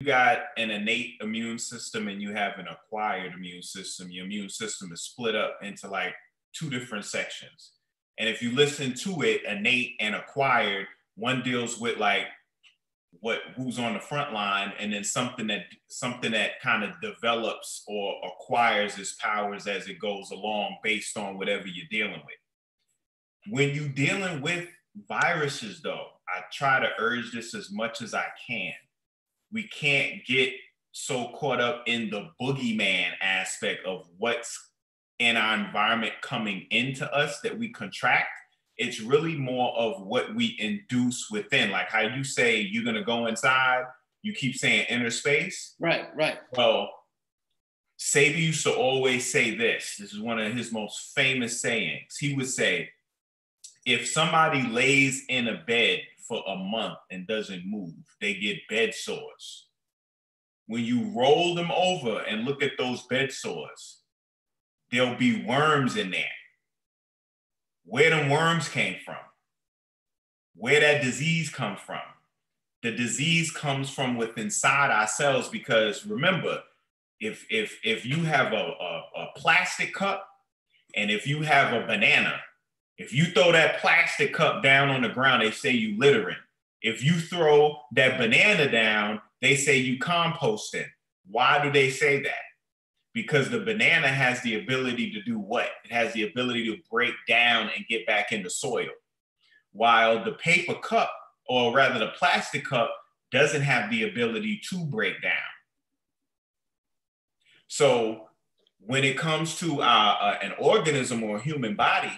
you got an innate immune system and you have an acquired immune system, your immune system is split up into like two different sections. And if you listen to it, innate and acquired, one deals with like what who's on the front line and then something that something that kind of develops or acquires its powers as it goes along based on whatever you're dealing with when you're dealing with viruses though i try to urge this as much as i can we can't get so caught up in the boogeyman aspect of what's in our environment coming into us that we contract it's really more of what we induce within. Like how you say you're gonna go inside, you keep saying inner space. Right, right. Well, Sebi used to always say this. This is one of his most famous sayings. He would say, if somebody lays in a bed for a month and doesn't move, they get bed sores. When you roll them over and look at those bed sores, there'll be worms in there where the worms came from, where that disease come from. The disease comes from within inside ourselves because remember, if if if you have a, a, a plastic cup and if you have a banana, if you throw that plastic cup down on the ground, they say you littering. If you throw that banana down, they say you composting. Why do they say that? because the banana has the ability to do what? It has the ability to break down and get back into soil. While the paper cup, or rather the plastic cup, doesn't have the ability to break down. So when it comes to uh, uh, an organism or human body,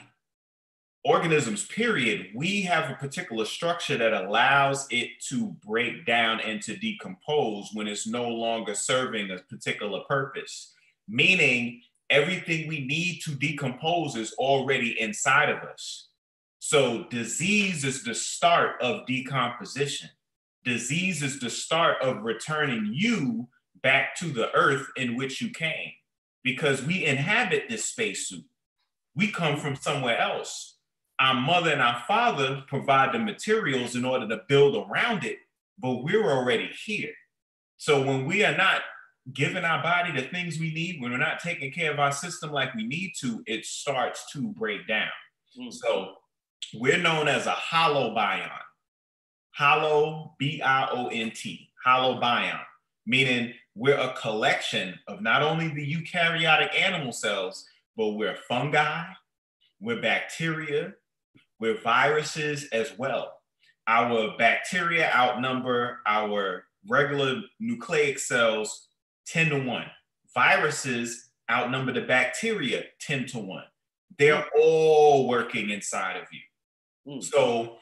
organisms, period, we have a particular structure that allows it to break down and to decompose when it's no longer serving a particular purpose meaning everything we need to decompose is already inside of us. So disease is the start of decomposition. Disease is the start of returning you back to the earth in which you came because we inhabit this spacesuit. We come from somewhere else. Our mother and our father provide the materials in order to build around it, but we're already here. So when we are not giving our body the things we need, when we're not taking care of our system like we need to, it starts to break down. Mm. So we're known as a holobiont. Hollow, B I O N T, hollow holobiont, meaning we're a collection of not only the eukaryotic animal cells, but we're fungi, we're bacteria, we're viruses as well. Our bacteria outnumber our regular nucleic cells 10 to 1. Viruses outnumber the bacteria 10 to 1. They're all working inside of you. Mm. So,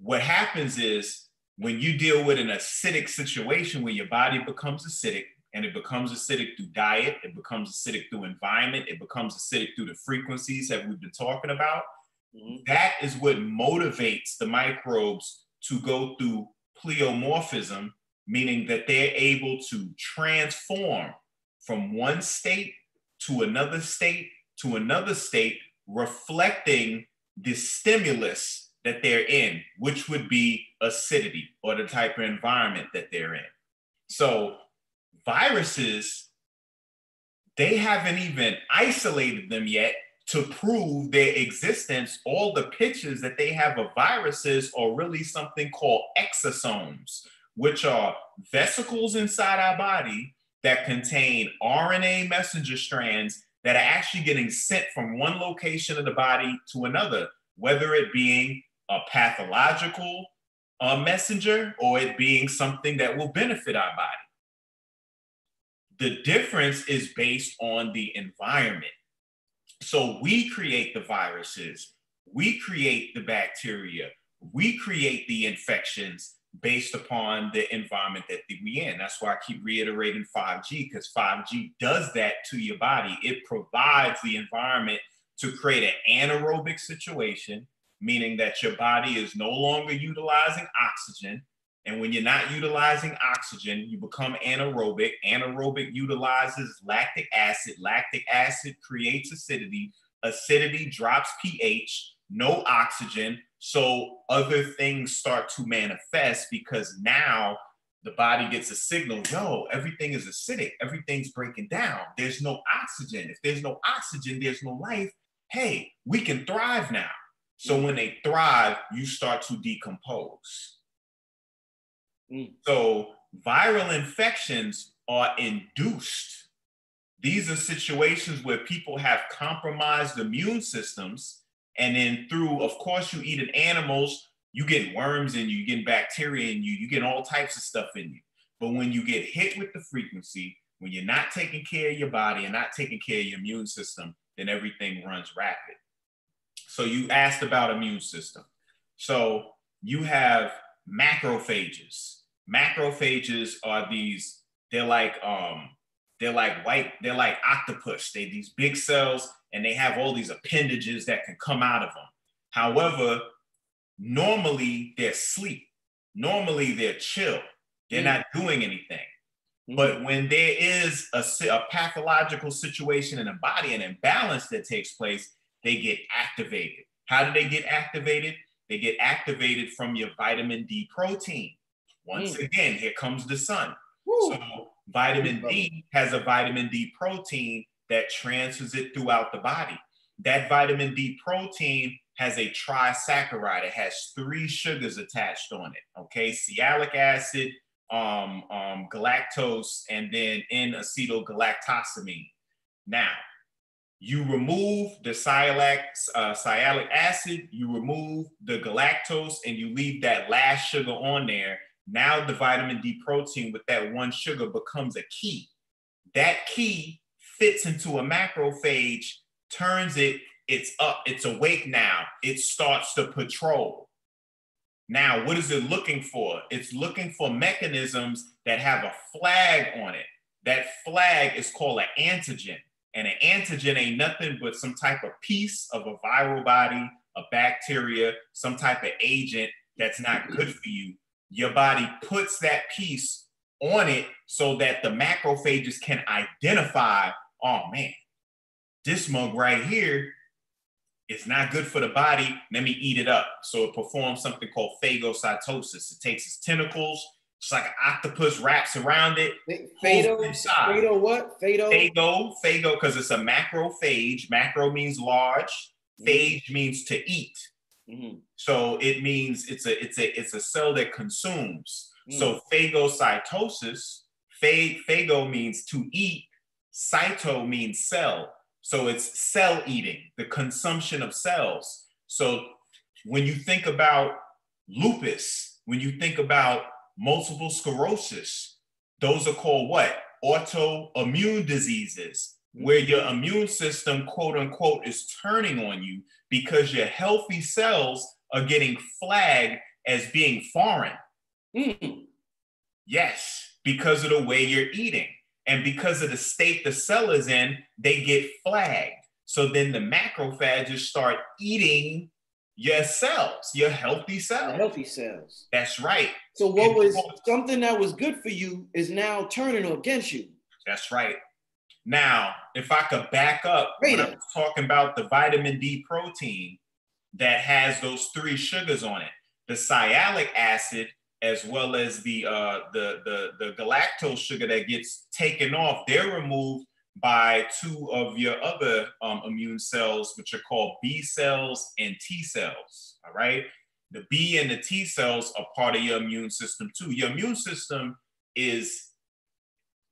what happens is when you deal with an acidic situation where your body becomes acidic, and it becomes acidic through diet, it becomes acidic through environment, it becomes acidic through the frequencies that we've been talking about. Mm-hmm. That is what motivates the microbes to go through pleomorphism meaning that they're able to transform from one state to another state to another state, reflecting the stimulus that they're in, which would be acidity or the type of environment that they're in. So, viruses, they haven't even isolated them yet to prove their existence. All the pictures that they have of viruses are really something called exosomes, which are vesicles inside our body that contain RNA messenger strands that are actually getting sent from one location of the body to another, whether it being a pathological uh, messenger or it being something that will benefit our body. The difference is based on the environment. So we create the viruses, we create the bacteria, we create the infections, based upon the environment that we in. That's why I keep reiterating 5G because 5G does that to your body. It provides the environment to create an anaerobic situation, meaning that your body is no longer utilizing oxygen. And when you're not utilizing oxygen, you become anaerobic. Anaerobic utilizes lactic acid. Lactic acid creates acidity. Acidity drops pH. No oxygen so other things start to manifest because now the body gets a signal, yo, everything is acidic, everything's breaking down. There's no oxygen. If there's no oxygen, there's no life. Hey, we can thrive now. So when they thrive, you start to decompose. Mm. So viral infections are induced. These are situations where people have compromised immune systems. And then through, of course, you eat in animals, you get worms in you, you get bacteria in you, you get all types of stuff in you. But when you get hit with the frequency, when you're not taking care of your body and not taking care of your immune system, then everything runs rapid. So you asked about immune system. So you have macrophages. Macrophages are these, they're like um, they're like white, they're like octopus. They these big cells and they have all these appendages that can come out of them. However, normally they're asleep. Normally they're chill. They're mm. not doing anything. Mm. But when there is a, a pathological situation in the body, an imbalance that takes place, they get activated. How do they get activated? They get activated from your vitamin D protein. Once mm. again, here comes the sun. Woo. So vitamin D has a vitamin D protein that transfers it throughout the body. That vitamin D protein has a trisaccharide. It has three sugars attached on it. Okay, sialic acid, um, um, galactose, and then N-acetylgalactosamine. Now, you remove the sialic, uh, sialic acid, you remove the galactose, and you leave that last sugar on there. Now the vitamin D protein with that one sugar becomes a key. That key fits into a macrophage, turns it it's up, it's awake now. It starts to patrol. Now, what is it looking for? It's looking for mechanisms that have a flag on it. That flag is called an antigen. And an antigen ain't nothing but some type of piece of a viral body, a bacteria, some type of agent that's not good for you. Your body puts that piece on it so that the macrophages can identify, oh man, this mug right here it's not good for the body. Let me eat it up. So it performs something called phagocytosis. It takes its tentacles, it's like an octopus wraps around it. Phado, phado what? Phado? Phago, phago, because it's a macrophage. Macro means large. Mm-hmm. Phage means to eat. Mm-hmm. So it means it's a it's a it's a cell that consumes. Mm-hmm. So phagocytosis, phag, phago means to eat. Cyto means cell. So it's cell eating, the consumption of cells. So when you think about lupus, when you think about multiple sclerosis, those are called what? Autoimmune diseases, where your immune system, quote unquote, is turning on you because your healthy cells are getting flagged as being foreign. Mm. Yes, because of the way you're eating. And because of the state the cell is in, they get flagged. So then the macrophages start eating your cells, your healthy cells. The healthy cells. That's right. So what and was something that was good for you is now turning against you. That's right. Now, if I could back up, when I was talking about the vitamin D protein that has those three sugars on it, the sialic acid as well as the uh, the, the the galactose sugar that gets taken off, they're removed by two of your other um, immune cells, which are called B cells and T cells. All right, the B and the T cells are part of your immune system too. Your immune system is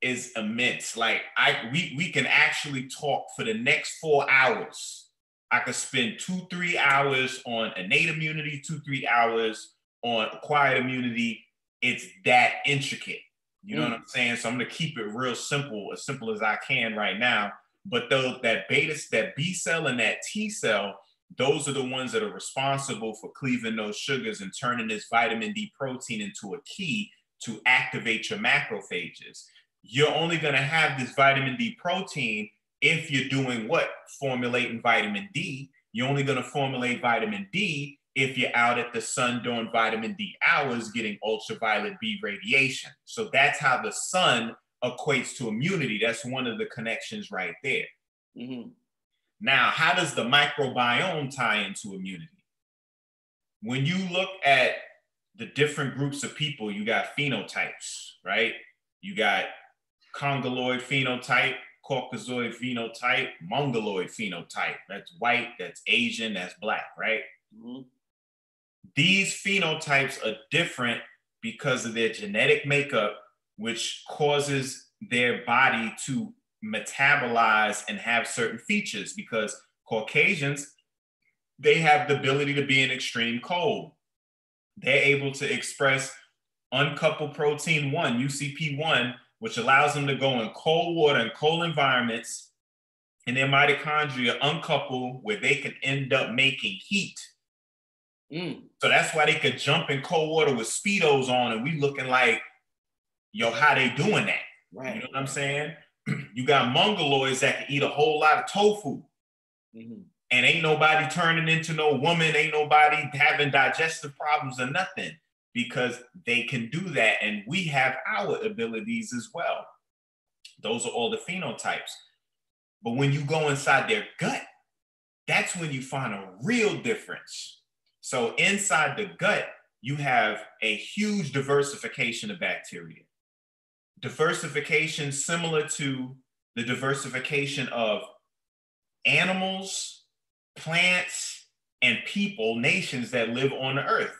is immense. Like I, we we can actually talk for the next four hours. I could spend two, three hours on innate immunity, two, three hours on acquired immunity, it's that intricate. You know mm. what I'm saying? So I'm gonna keep it real simple, as simple as I can right now. But though that beta, that B cell and that T cell, those are the ones that are responsible for cleaving those sugars and turning this vitamin D protein into a key to activate your macrophages. You're only gonna have this vitamin D protein if you're doing what? Formulating vitamin D. You're only gonna formulate vitamin D if you're out at the sun during vitamin D hours getting ultraviolet B radiation. So that's how the sun equates to immunity. That's one of the connections right there. Mm-hmm. Now, how does the microbiome tie into immunity? When you look at the different groups of people, you got phenotypes, right? You got Congoloid phenotype, Caucasoid phenotype, Mongoloid phenotype. That's white, that's Asian, that's black, right? Mm-hmm. These phenotypes are different because of their genetic makeup, which causes their body to metabolize and have certain features because Caucasians, they have the ability to be in extreme cold. They're able to express uncoupled protein 1, UCP1, which allows them to go in cold water and cold environments and their mitochondria uncouple where they can end up making heat. Mm. So that's why they could jump in cold water with speedos on, and we looking like, yo, how they doing that? Right. You know what I'm saying? you got mongoloids that can eat a whole lot of tofu. Mm-hmm. And ain't nobody turning into no woman, ain't nobody having digestive problems or nothing because they can do that. And we have our abilities as well. Those are all the phenotypes. But when you go inside their gut, that's when you find a real difference. So inside the gut, you have a huge diversification of bacteria. Diversification similar to the diversification of animals, plants, and people, nations that live on the earth.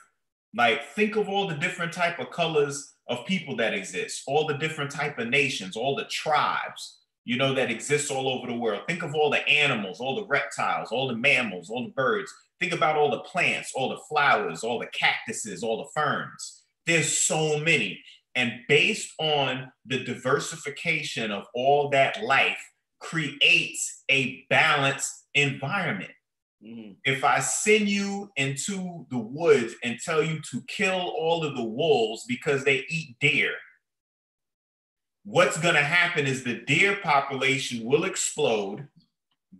Like think of all the different type of colors of people that exist, all the different type of nations, all the tribes, you know, that exists all over the world. Think of all the animals, all the reptiles, all the mammals, all the birds. Think about all the plants, all the flowers, all the cactuses, all the ferns. There's so many. And based on the diversification of all that life, creates a balanced environment. Mm-hmm. If I send you into the woods and tell you to kill all of the wolves because they eat deer, what's going to happen is the deer population will explode.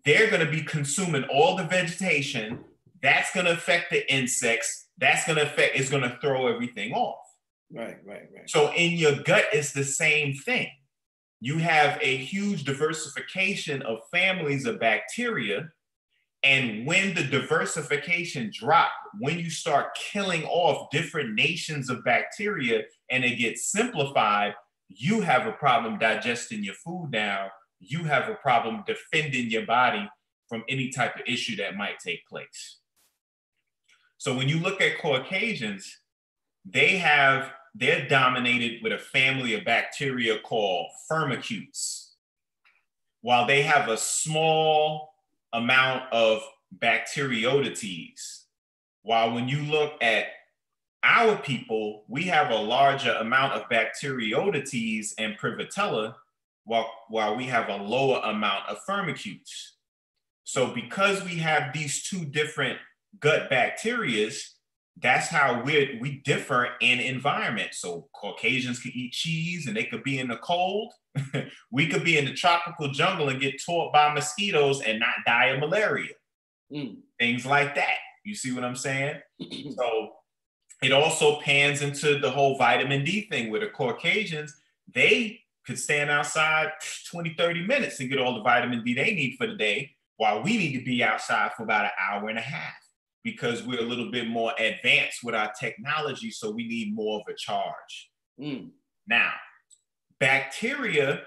They're going to be consuming all the vegetation. That's going to affect the insects. That's going to affect, it's going to throw everything off. Right, right, right. So in your gut, it's the same thing. You have a huge diversification of families of bacteria and when the diversification drop, when you start killing off different nations of bacteria and it gets simplified, you have a problem digesting your food now. You have a problem defending your body from any type of issue that might take place. So when you look at Caucasians, they have, they're dominated with a family of bacteria called firmicutes. While they have a small amount of bacteroidetes. While when you look at our people, we have a larger amount of bacteroidetes and Prevotella, while, while we have a lower amount of firmicutes. So because we have these two different gut bacterias, that's how we we differ in environment. So Caucasians can eat cheese and they could be in the cold. we could be in the tropical jungle and get taught by mosquitoes and not die of malaria. Mm. Things like that. You see what I'm saying? so it also pans into the whole vitamin D thing where the Caucasians, they could stand outside 20, 30 minutes and get all the vitamin D they need for the day, while we need to be outside for about an hour and a half because we're a little bit more advanced with our technology, so we need more of a charge. Mm. Now, bacteria,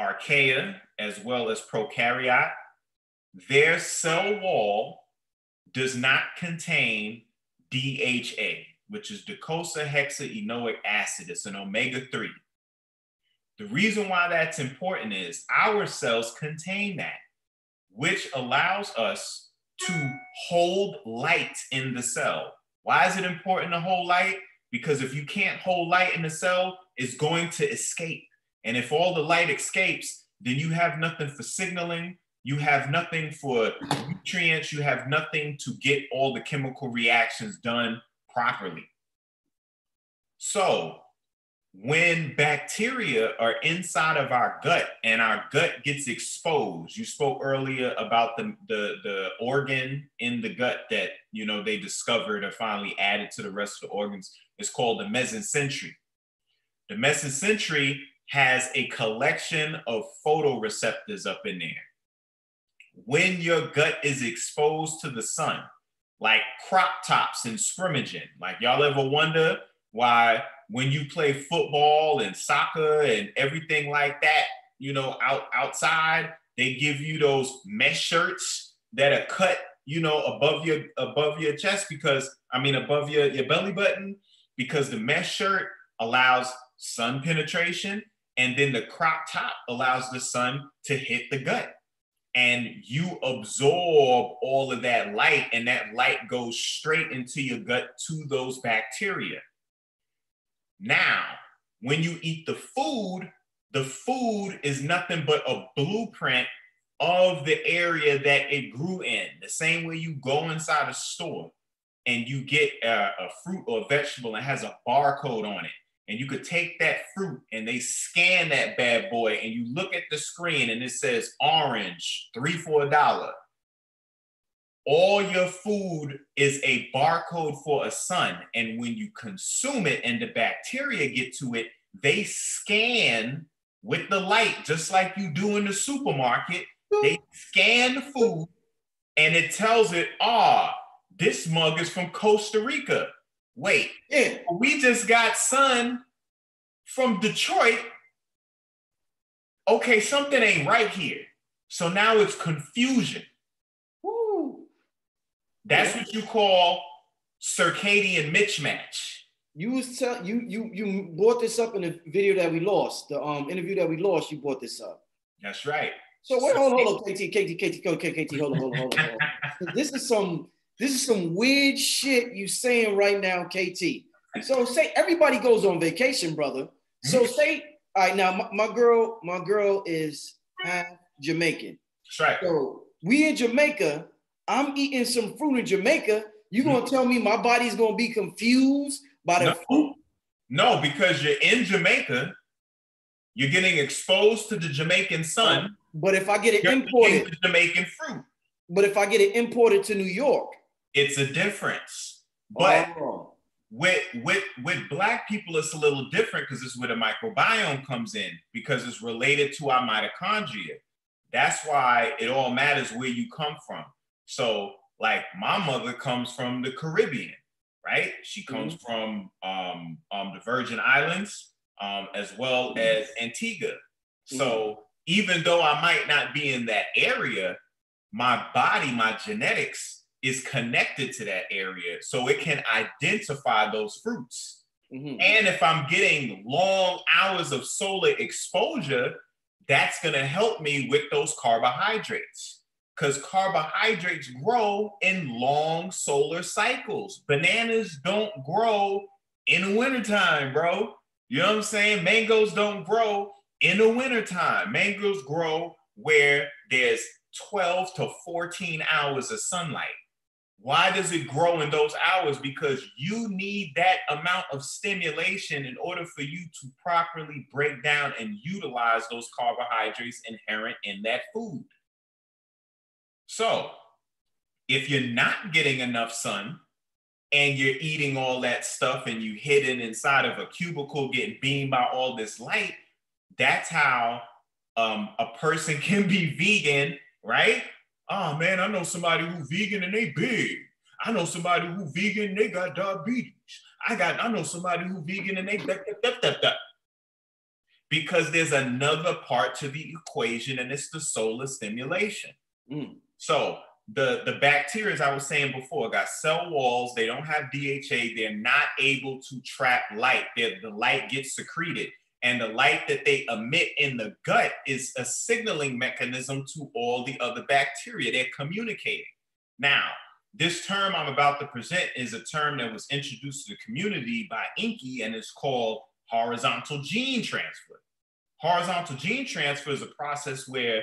archaea, as well as prokaryote, their cell wall does not contain DHA, which is docosahexaenoic acid. It's an omega 3. The reason why that's important is our cells contain that, which allows us to hold light in the cell. Why is it important to hold light? Because if you can't hold light in the cell, it's going to escape. And if all the light escapes, then you have nothing for signaling, you have nothing for nutrients, you have nothing to get all the chemical reactions done properly. So when bacteria are inside of our gut and our gut gets exposed you spoke earlier about the, the the organ in the gut that you know they discovered or finally added to the rest of the organs. It's called the mesentery the mesentery has a collection of photoreceptors up in there when your gut is exposed to the sun like crop tops and scrimmaging. Like y'all ever wonder why when you play football and soccer and everything like that, you know, out outside, they give you those mesh shirts that are cut, you know, above your above your chest? Because I mean above your, your belly button, because the mesh shirt allows sun penetration and then the crop top allows the sun to hit the gut and you absorb all of that light and that light goes straight into your gut to those bacteria. Now when you eat the food the food is nothing but a blueprint of the area that it grew in. The same way you go inside a store and you get a, a fruit or a vegetable and has a barcode on it and you could take that fruit and they scan that bad boy and you look at the screen and it says orange, three for a dollar. All your food is a barcode for a sun. And when you consume it and the bacteria get to it, they scan with the light, just like you do in the supermarket. They scan food and it tells it, ah, this mug is from Costa Rica. Wait, yeah. we just got sun from Detroit. Okay, something ain't right here. So now it's confusion. Woo. That's yeah. what you call circadian mismatch. You was tell you you you brought this up in the video that we lost, the um interview that we lost. You brought this up. That's right. So wait, hold on, hold on, KT, KT, KT, KT, KT, hold on, hold on, hold on. Hold on. this is some this is some weird shit you saying right now, KT. So say everybody goes on vacation, brother. So say, all right, now my, my girl, my girl is half Jamaican. That's right. So we in Jamaica. I'm eating some fruit in Jamaica. You gonna mm-hmm. tell me my body's gonna be confused by the no. fruit? No, because you're in Jamaica, you're getting exposed to the Jamaican sun. But if I get it imported, Jamaican fruit. But if I get it imported to New York, it's a difference. But oh. with with with black people, it's a little different because it's where the microbiome comes in because it's related to our mitochondria. That's why it all matters where you come from. So, like my mother comes from the Caribbean, right? She comes mm-hmm. from um, um, the Virgin Islands um, as well mm-hmm. as Antigua. Mm-hmm. So even though I might not be in that area, my body, my genetics is connected to that area so it can identify those fruits. Mm-hmm. And if I'm getting long hours of solar exposure, that's going to help me with those carbohydrates because carbohydrates grow in long solar cycles. Bananas don't grow in the wintertime, bro. You know what I'm saying? Mangoes don't grow in the wintertime. Mangoes grow where there's 12 to 14 hours of sunlight. Why does it grow in those hours? Because you need that amount of stimulation in order for you to properly break down and utilize those carbohydrates inherent in that food. So, if you're not getting enough sun and you're eating all that stuff and you're hidden inside of a cubicle getting beamed by all this light, that's how um, a person can be vegan, right? Oh man, I know somebody who vegan and they big. I know somebody who vegan, they got diabetes. I got, I know somebody who vegan and they that, that, that, that, Because there's another part to the equation, and it's the solar stimulation. Mm. So the, the bacteria, as I was saying before, got cell walls. They don't have DHA. They're not able to trap light. They're, the light gets secreted and the light that they emit in the gut is a signaling mechanism to all the other bacteria. They're communicating. Now, this term I'm about to present is a term that was introduced to the community by Inky and it's called horizontal gene transfer. Horizontal gene transfer is a process where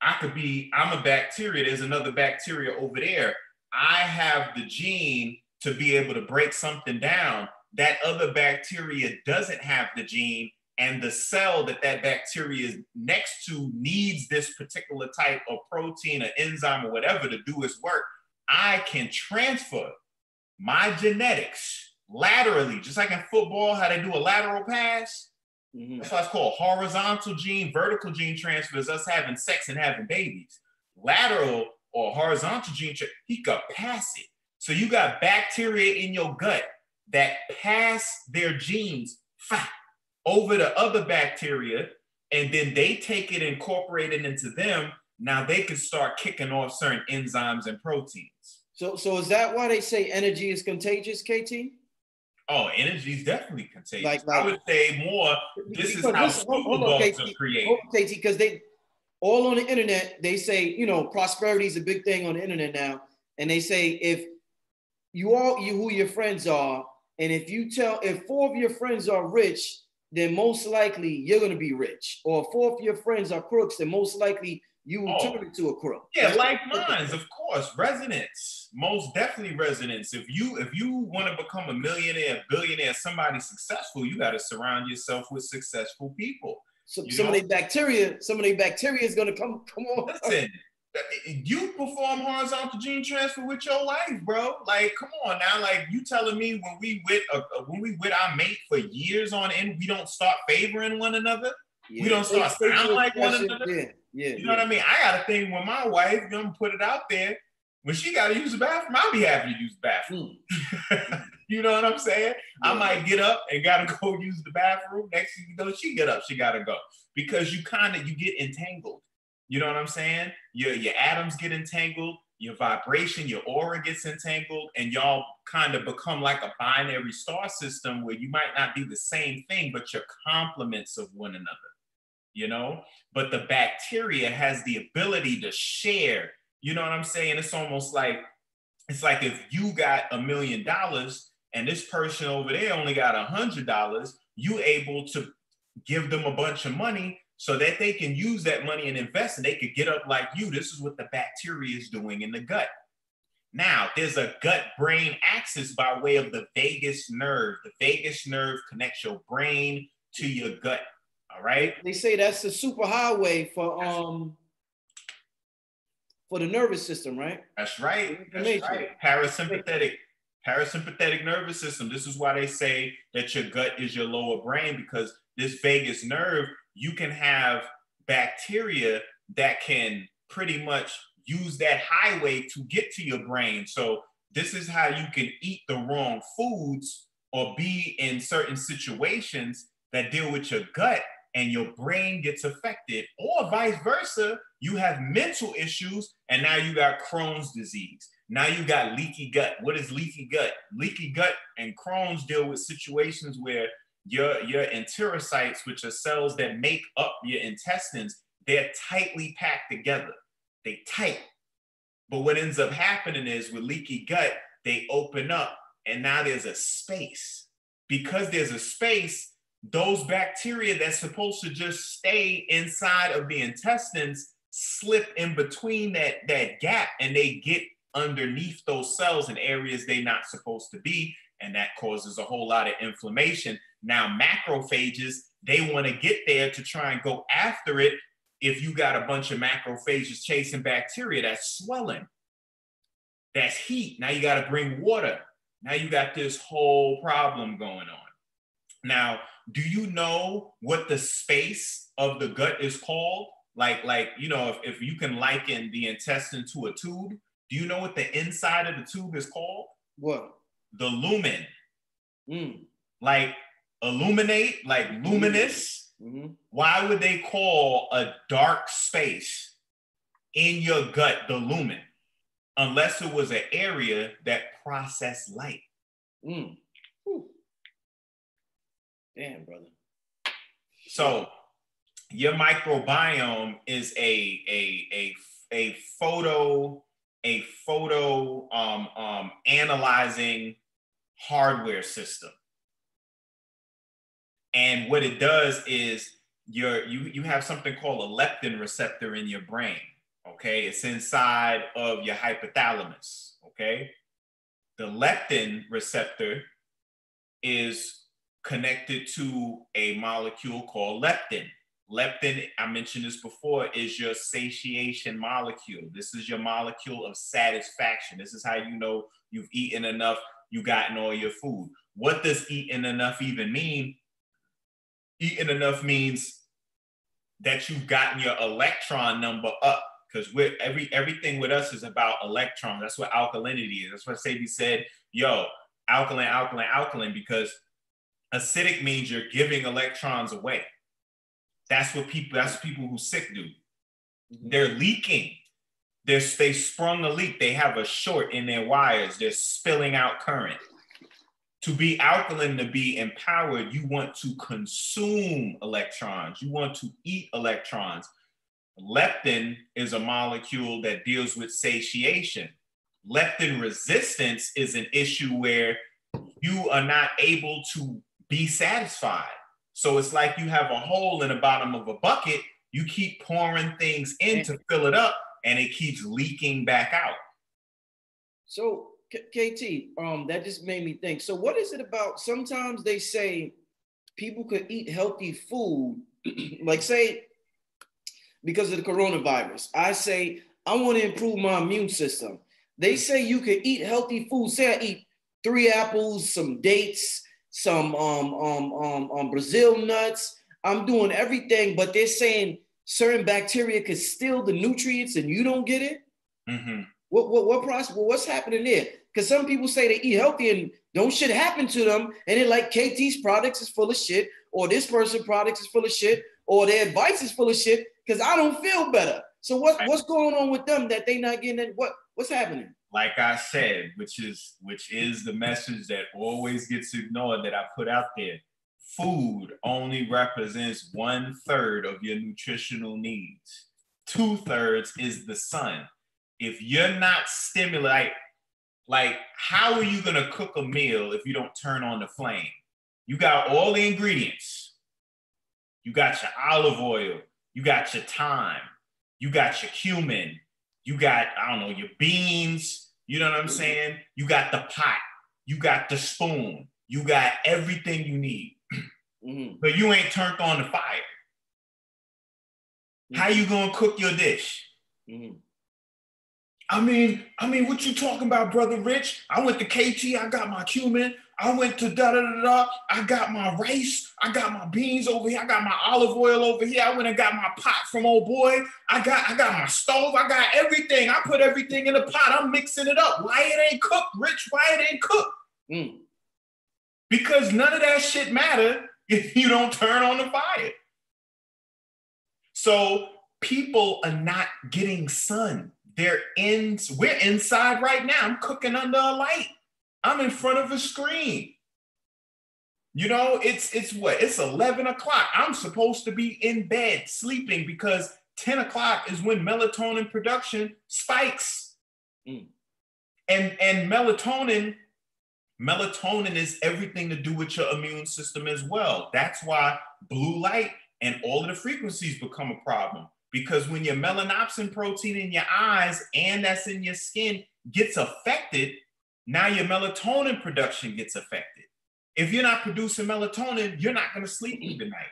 I could be, I'm a bacteria, there's another bacteria over there. I have the gene to be able to break something down that other bacteria doesn't have the gene and the cell that that bacteria is next to needs this particular type of protein or enzyme or whatever to do its work, I can transfer my genetics laterally, just like in football, how they do a lateral pass. Mm-hmm. That's why it's called horizontal gene, vertical gene transfer is us having sex and having babies. Lateral or horizontal gene, he could pass it So you got bacteria in your gut that pass their genes over to other bacteria, and then they take it, incorporate it into them. Now they can start kicking off certain enzymes and proteins. So, so is that why they say energy is contagious, KT? Oh, energy is definitely contagious. Like, like, I would say more. This is how listen, hold on, KT, are created. KT, because they all on the internet, they say you know prosperity is a big thing on the internet now, and they say if you all you who your friends are, and if you tell if four of your friends are rich, then most likely you're gonna be rich, or if four of your friends are crooks, then most likely you will oh, turn into a crook. Yeah, like minds, of course. Resonance, most definitely resonance. If you if you want to become a millionaire, billionaire, somebody successful, you got to surround yourself with successful people. So, some know? of the bacteria, some of the bacteria is gonna come come on. Listen, you perform horizontal gene transfer with your life, bro. Like, come on now. Like, you telling me when we with a, when we with our mate for years on end, we don't start favoring one another. Yeah. We don't start sounding like one another. Yeah. Yeah, you know yeah. what I mean? I got a thing with my wife, I'm gonna put it out there. When she gotta use the bathroom, I'll be happy to use the bathroom. Mm. you know what I'm saying? Yeah. I might get up and gotta go use the bathroom. Next thing you know, she get up, she gotta go. Because you kind of you get entangled. You know what I'm saying? Your your atoms get entangled, your vibration, your aura gets entangled, and y'all kind of become like a binary star system where you might not be the same thing, but you're complements of one another you know? But the bacteria has the ability to share. You know what I'm saying? It's almost like it's like if you got a million dollars and this person over there only got a hundred dollars, you able to give them a bunch of money so that they can use that money and invest and they could get up like you. This is what the bacteria is doing in the gut. Now, there's a gut brain axis by way of the vagus nerve. The vagus nerve connects your brain to your gut. All right. They say that's the super highway for um for the nervous system, right? That's right. That's right. Parasympathetic. Parasympathetic nervous system. This is why they say that your gut is your lower brain because this vagus nerve, you can have bacteria that can pretty much use that highway to get to your brain. So this is how you can eat the wrong foods or be in certain situations that deal with your gut and your brain gets affected, or vice versa, you have mental issues and now you got Crohn's disease. Now you got leaky gut. What is leaky gut? Leaky gut and Crohn's deal with situations where your, your enterocytes, which are cells that make up your intestines, they're tightly packed together. They tight. But what ends up happening is with leaky gut, they open up and now there's a space. Because there's a space, those bacteria that's supposed to just stay inside of the intestines slip in between that, that gap and they get underneath those cells in areas they're not supposed to be. And that causes a whole lot of inflammation. Now, macrophages, they want to get there to try and go after it. If you got a bunch of macrophages chasing bacteria, that's swelling. That's heat. Now you got to bring water. Now you got this whole problem going on. Now, do you know what the space of the gut is called? Like, like you know, if, if you can liken the intestine to a tube, do you know what the inside of the tube is called? What? The lumen. Mm. Like illuminate, like luminous. Mm-hmm. Why would they call a dark space in your gut the lumen? Unless it was an area that processed light. Mm. Damn, brother. So your microbiome is a a a a photo a photo um, um, analyzing hardware system. And what it does is your you you have something called a leptin receptor in your brain. Okay, it's inside of your hypothalamus. Okay, the leptin receptor is connected to a molecule called leptin. Leptin, I mentioned this before, is your satiation molecule. This is your molecule of satisfaction. This is how you know you've eaten enough, you've gotten all your food. What does eating enough even mean? Eating enough means that you've gotten your electron number up. because we're every everything with us is about electrons. That's what alkalinity is. That's what Sebi said, yo, alkaline, alkaline, alkaline, because acidic means you're giving electrons away. That's what people, that's what people who sick do. Mm-hmm. They're leaking. They're, they sprung a leak. They have a short in their wires. They're spilling out current. To be alkaline, to be empowered, you want to consume electrons. You want to eat electrons. Leptin is a molecule that deals with satiation. Leptin resistance is an issue where you are not able to be satisfied. So it's like you have a hole in the bottom of a bucket. You keep pouring things in to fill it up, and it keeps leaking back out. So KT, um, that just made me think. So what is it about? Sometimes they say people could eat healthy food, like say because of the coronavirus. I say I want to improve my immune system. They say you can eat healthy food. Say I eat three apples, some dates, some um, um, um, um, Brazil nuts. I'm doing everything, but they're saying certain bacteria could steal the nutrients and you don't get it. Mm-hmm. What, what, what process? Well, what's happening there? Because some people say they eat healthy and don't shit happen to them. And then like KT's products is full of shit, or this person products is full of shit, or their advice is full of shit because I don't feel better. So what, what's going on with them that they not getting it? What what's happening? like I said, which is which is the message that always gets ignored that I put out there. Food only represents one third of your nutritional needs. Two thirds is the sun. If you're not stimulate, like how are you gonna cook a meal if you don't turn on the flame? You got all the ingredients. You got your olive oil, you got your thyme, you got your cumin, you got, I don't know, your beans, you know what I'm saying? You got the pot, you got the spoon, you got everything you need. Mm-hmm. But you ain't turned on the fire. Mm-hmm. How you gonna cook your dish? Mm-hmm. I mean, I mean, what you talking about, brother Rich? I went to KT, I got my cumin, I went to da da da da. I got my rice. I got my beans over here. I got my olive oil over here. I went and got my pot from old boy. I got I got my stove. I got everything. I put everything in the pot. I'm mixing it up. Why it ain't cooked, Rich? Why it ain't cooked? Mm. Because none of that shit matter if you don't turn on the fire. So people are not getting sun. They're in. We're inside right now. I'm cooking under a light. I'm in front of a screen. You know, it's it's what it's 11 o'clock. I'm supposed to be in bed sleeping because 10 o'clock is when melatonin production spikes. Mm. And and melatonin, melatonin is everything to do with your immune system as well. That's why blue light and all of the frequencies become a problem because when your melanopsin protein in your eyes and that's in your skin gets affected, now your melatonin production gets affected. If you're not producing melatonin, you're not going to sleep the night.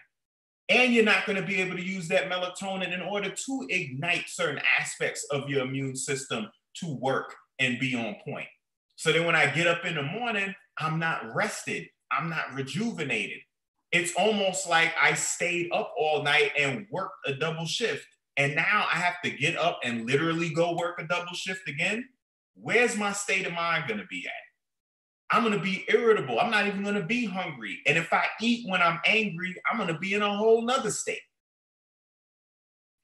And you're not going to be able to use that melatonin in order to ignite certain aspects of your immune system to work and be on point. So then when I get up in the morning, I'm not rested, I'm not rejuvenated. It's almost like I stayed up all night and worked a double shift. And now I have to get up and literally go work a double shift again where's my state of mind going to be at? I'm going to be irritable. I'm not even going to be hungry. And if I eat when I'm angry, I'm going to be in a whole nother state.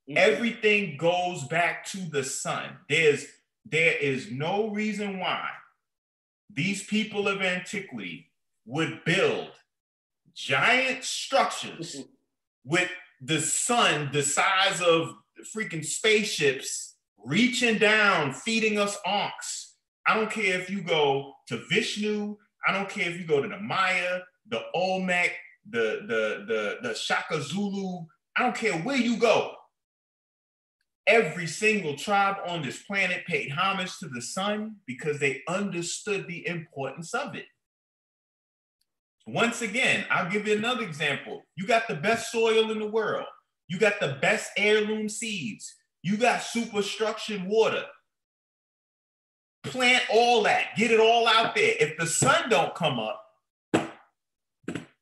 Mm-hmm. Everything goes back to the sun. There's there is no reason why these people of antiquity would build giant structures mm-hmm. with the sun the size of freaking spaceships reaching down, feeding us ankhs. I don't care if you go to Vishnu. I don't care if you go to the Maya, the Olmec, the the the the Shaka Zulu. I don't care where you go. Every single tribe on this planet paid homage to the sun because they understood the importance of it. Once again, I'll give you another example. You got the best soil in the world. You got the best heirloom seeds. You got super structured water. Plant all that, get it all out there. If the sun don't come up,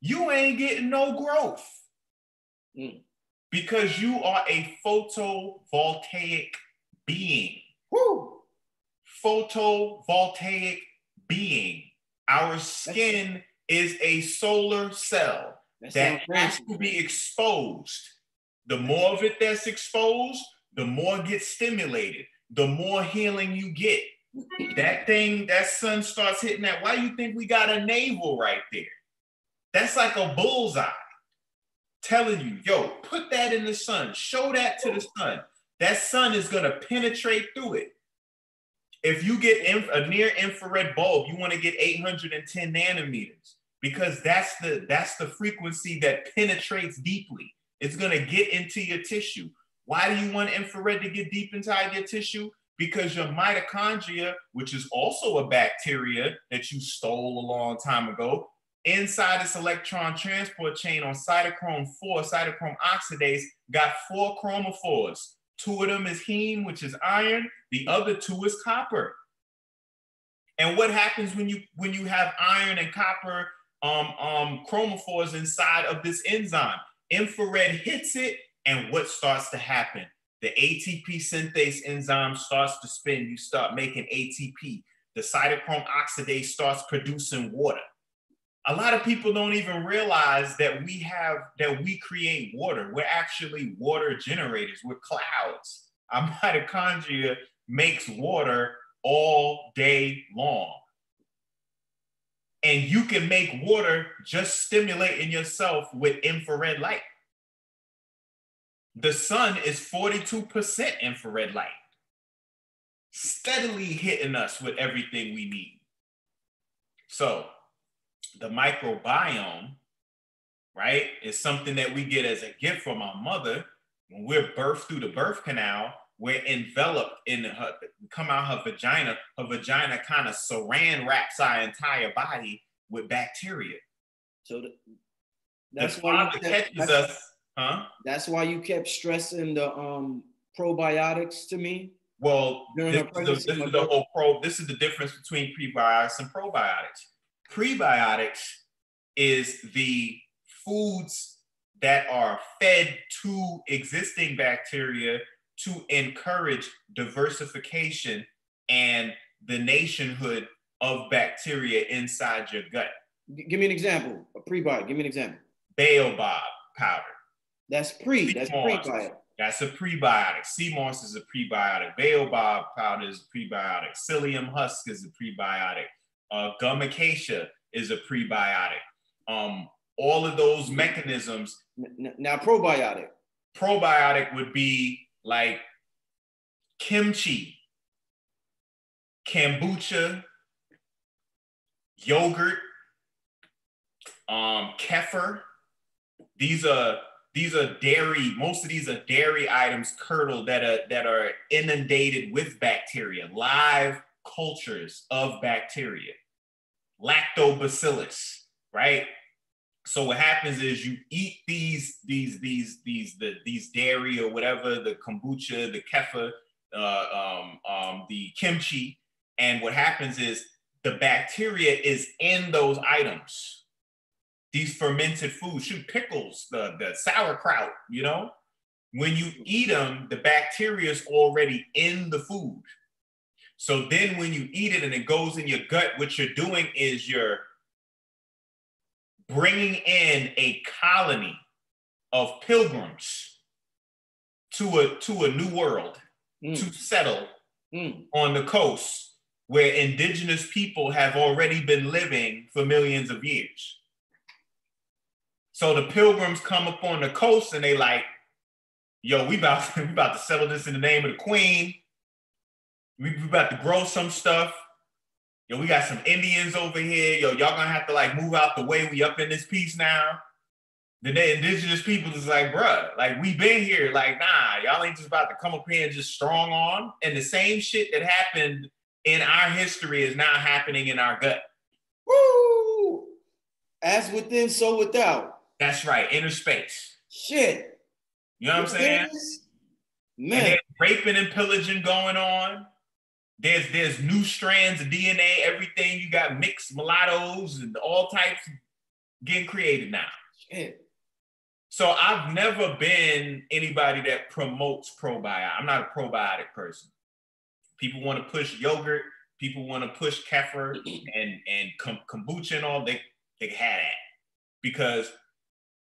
you ain't getting no growth. Mm. Because you are a photovoltaic being. Woo! Photovoltaic being. Our skin is a solar cell That that has to be exposed. The more of it that's exposed, the more it gets stimulated, the more healing you get. That thing, that sun starts hitting that. Why do you think we got a navel right there? That's like a bullseye telling you, yo, put that in the sun, show that to the sun. That sun is gonna penetrate through it. If you get inf- a near infrared bulb, you want to get 810 nanometers because that's the that's the frequency that penetrates deeply. It's gonna get into your tissue. Why do you want infrared to get deep inside your tissue? Because your mitochondria, which is also a bacteria that you stole a long time ago, inside this electron transport chain on cytochrome 4, cytochrome oxidase, got four chromophores. Two of them is heme, which is iron, the other two is copper. And what happens when you when you have iron and copper um, um, chromophores inside of this enzyme? Infrared hits it, and what starts to happen? The ATP synthase enzyme starts to spin. You start making ATP. The cytochrome oxidase starts producing water. A lot of people don't even realize that we have that we create water. We're actually water generators. We're clouds. Our mitochondria makes water all day long. And you can make water just stimulating yourself with infrared light. The sun is 42% infrared light, steadily hitting us with everything we need. So, the microbiome, right, is something that we get as a gift from our mother. When we're birthed through the birth canal, we're enveloped in her, come out her vagina. Her vagina kind of saran wraps our entire body with bacteria. So th- That's that's why kept, catches that's, us, huh? that's why you kept stressing the um probiotics to me. Well, this, is the, this is the whole pro. This is the difference between prebiotics and probiotics. Prebiotics is the foods that are fed to existing bacteria to encourage diversification and the nationhood of bacteria inside your gut. Give me an example. A prebiotic. Give me an example. Baobab powder. That's pre. That's Sea moss. prebiotic. That's a prebiotic. Sea moss is a prebiotic. Baobab powder is a prebiotic. Psyllium husk is a prebiotic. Uh, gum acacia is a prebiotic. Um, all of those mechanisms, now probiotic. probiotic would be like kimchi, kombucha, yogurt, um, kefir. These are these are dairy. Most of these are dairy items, curdled that are that are inundated with bacteria, live cultures of bacteria, lactobacillus, right? So what happens is you eat these these these these the these dairy or whatever the kombucha, the kefir, uh, um, um, the kimchi, and what happens is the bacteria is in those items. These fermented foods, shoot pickles, the the sauerkraut, you know. When you eat them, the bacteria is already in the food. So then when you eat it and it goes in your gut, what you're doing is you're bringing in a colony of pilgrims to a to a new world Mm, to settle mm. on the coast where indigenous people have already been living for millions of years. So the pilgrims come up on the coast and they like, yo, we about to, we about to settle this in the name of the queen. We, we about to grow some stuff. Yo, we got some Indians over here. Yo, y'all gonna have to like move out the way. We up in this piece now. Then the indigenous people is like, bruh, like we been here. Like, nah, y'all ain't just about to come up here and just strong on. And the same shit that happened in our history is now happening in our gut. Woo! As within, so without. That's right, inner space. Shit. You know what I'm saying? Man, there's raping and pillaging going on. There's there's new strands of DNA, everything. You got mixed mulattoes and all types getting created now. shit. So I've never been anybody that promotes probiotic. I'm not a probiotic person. People want to push yogurt. People want to push kefir and and kombucha and all. They they had it because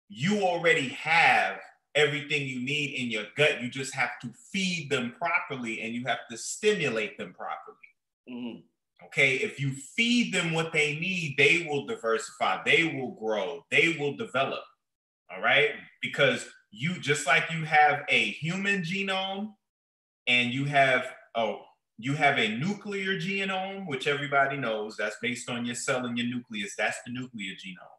you already have everything you need in your gut. You just have to feed them properly and you have to stimulate them properly. Mm-hmm. Okay, if you feed them what they need, they will diversify, they will grow, they will develop. All right, because you just like you have a human genome and you have oh you have a nuclear genome which everybody knows that's based on your cell and your nucleus that's the nuclear genome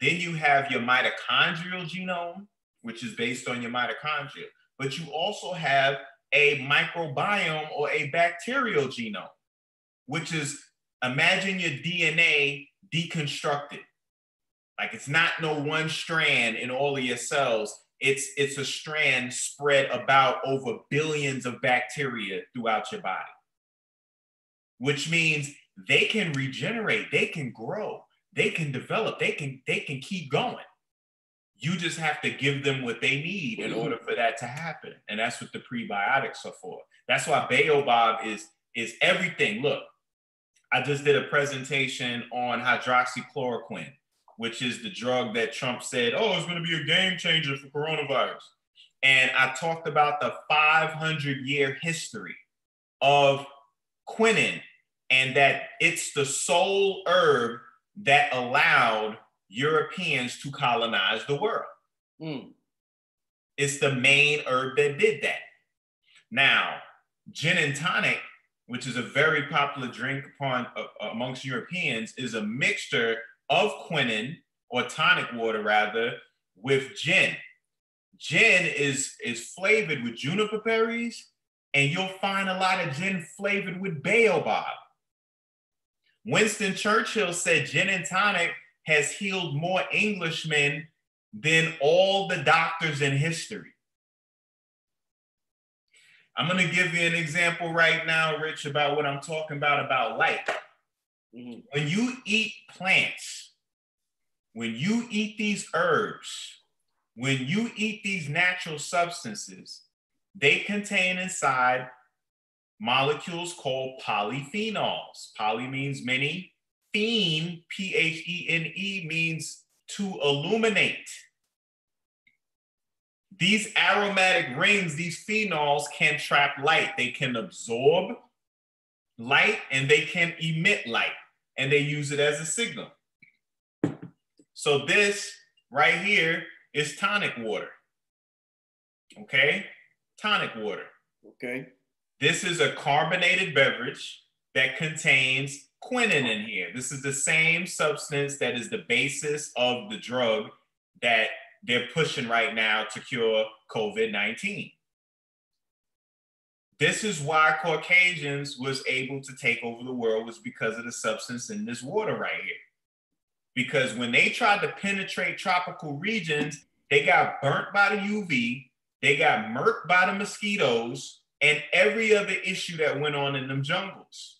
then you have your mitochondrial genome which is based on your mitochondria. But you also have a microbiome or a bacterial genome which is imagine your dna deconstructed. Like it's not no one strand in all of your cells. It's it's a strand spread about over billions of bacteria throughout your body which means they can regenerate they can grow they can develop they can they can keep going you just have to give them what they need in mm-hmm. order for that to happen. And that's what the prebiotics are for. That's why baobab is is everything. Look i just did a presentation on hydroxychloroquine which is the drug that Trump said, oh, it's going to be a game changer for coronavirus. And I talked about the 500 year history of quinine and that it's the sole herb that allowed Europeans to colonize the world. Mm. It's the main herb that did that. Now, gin and tonic, which is a very popular drink upon uh, amongst Europeans, is a mixture of quinine or tonic water rather with gin. Gin is is flavored with juniper berries, and you'll find a lot of gin flavored with baobab. Winston Churchill said gin and tonic has healed more Englishmen than all the doctors in history. I'm going to give you an example right now, Rich, about what I'm talking about about light. Mm-hmm. When you eat plants, when you eat these herbs, when you eat these natural substances, they contain inside molecules called polyphenols. Poly means many, phene, P H E N E, means to illuminate. These aromatic rings, these phenols can trap light. They can absorb light and they can emit light and they use it as a signal. So this right here is tonic water. Okay? Tonic water. Okay. This is a carbonated beverage that contains quinine in here. This is the same substance that is the basis of the drug that they're pushing right now to cure COVID 19. This is why Caucasians was able to take over the world was because of the substance in this water right here. Because when they tried to penetrate tropical regions, they got burnt by the UV, they got murked by the mosquitoes, and every other issue that went on in them jungles.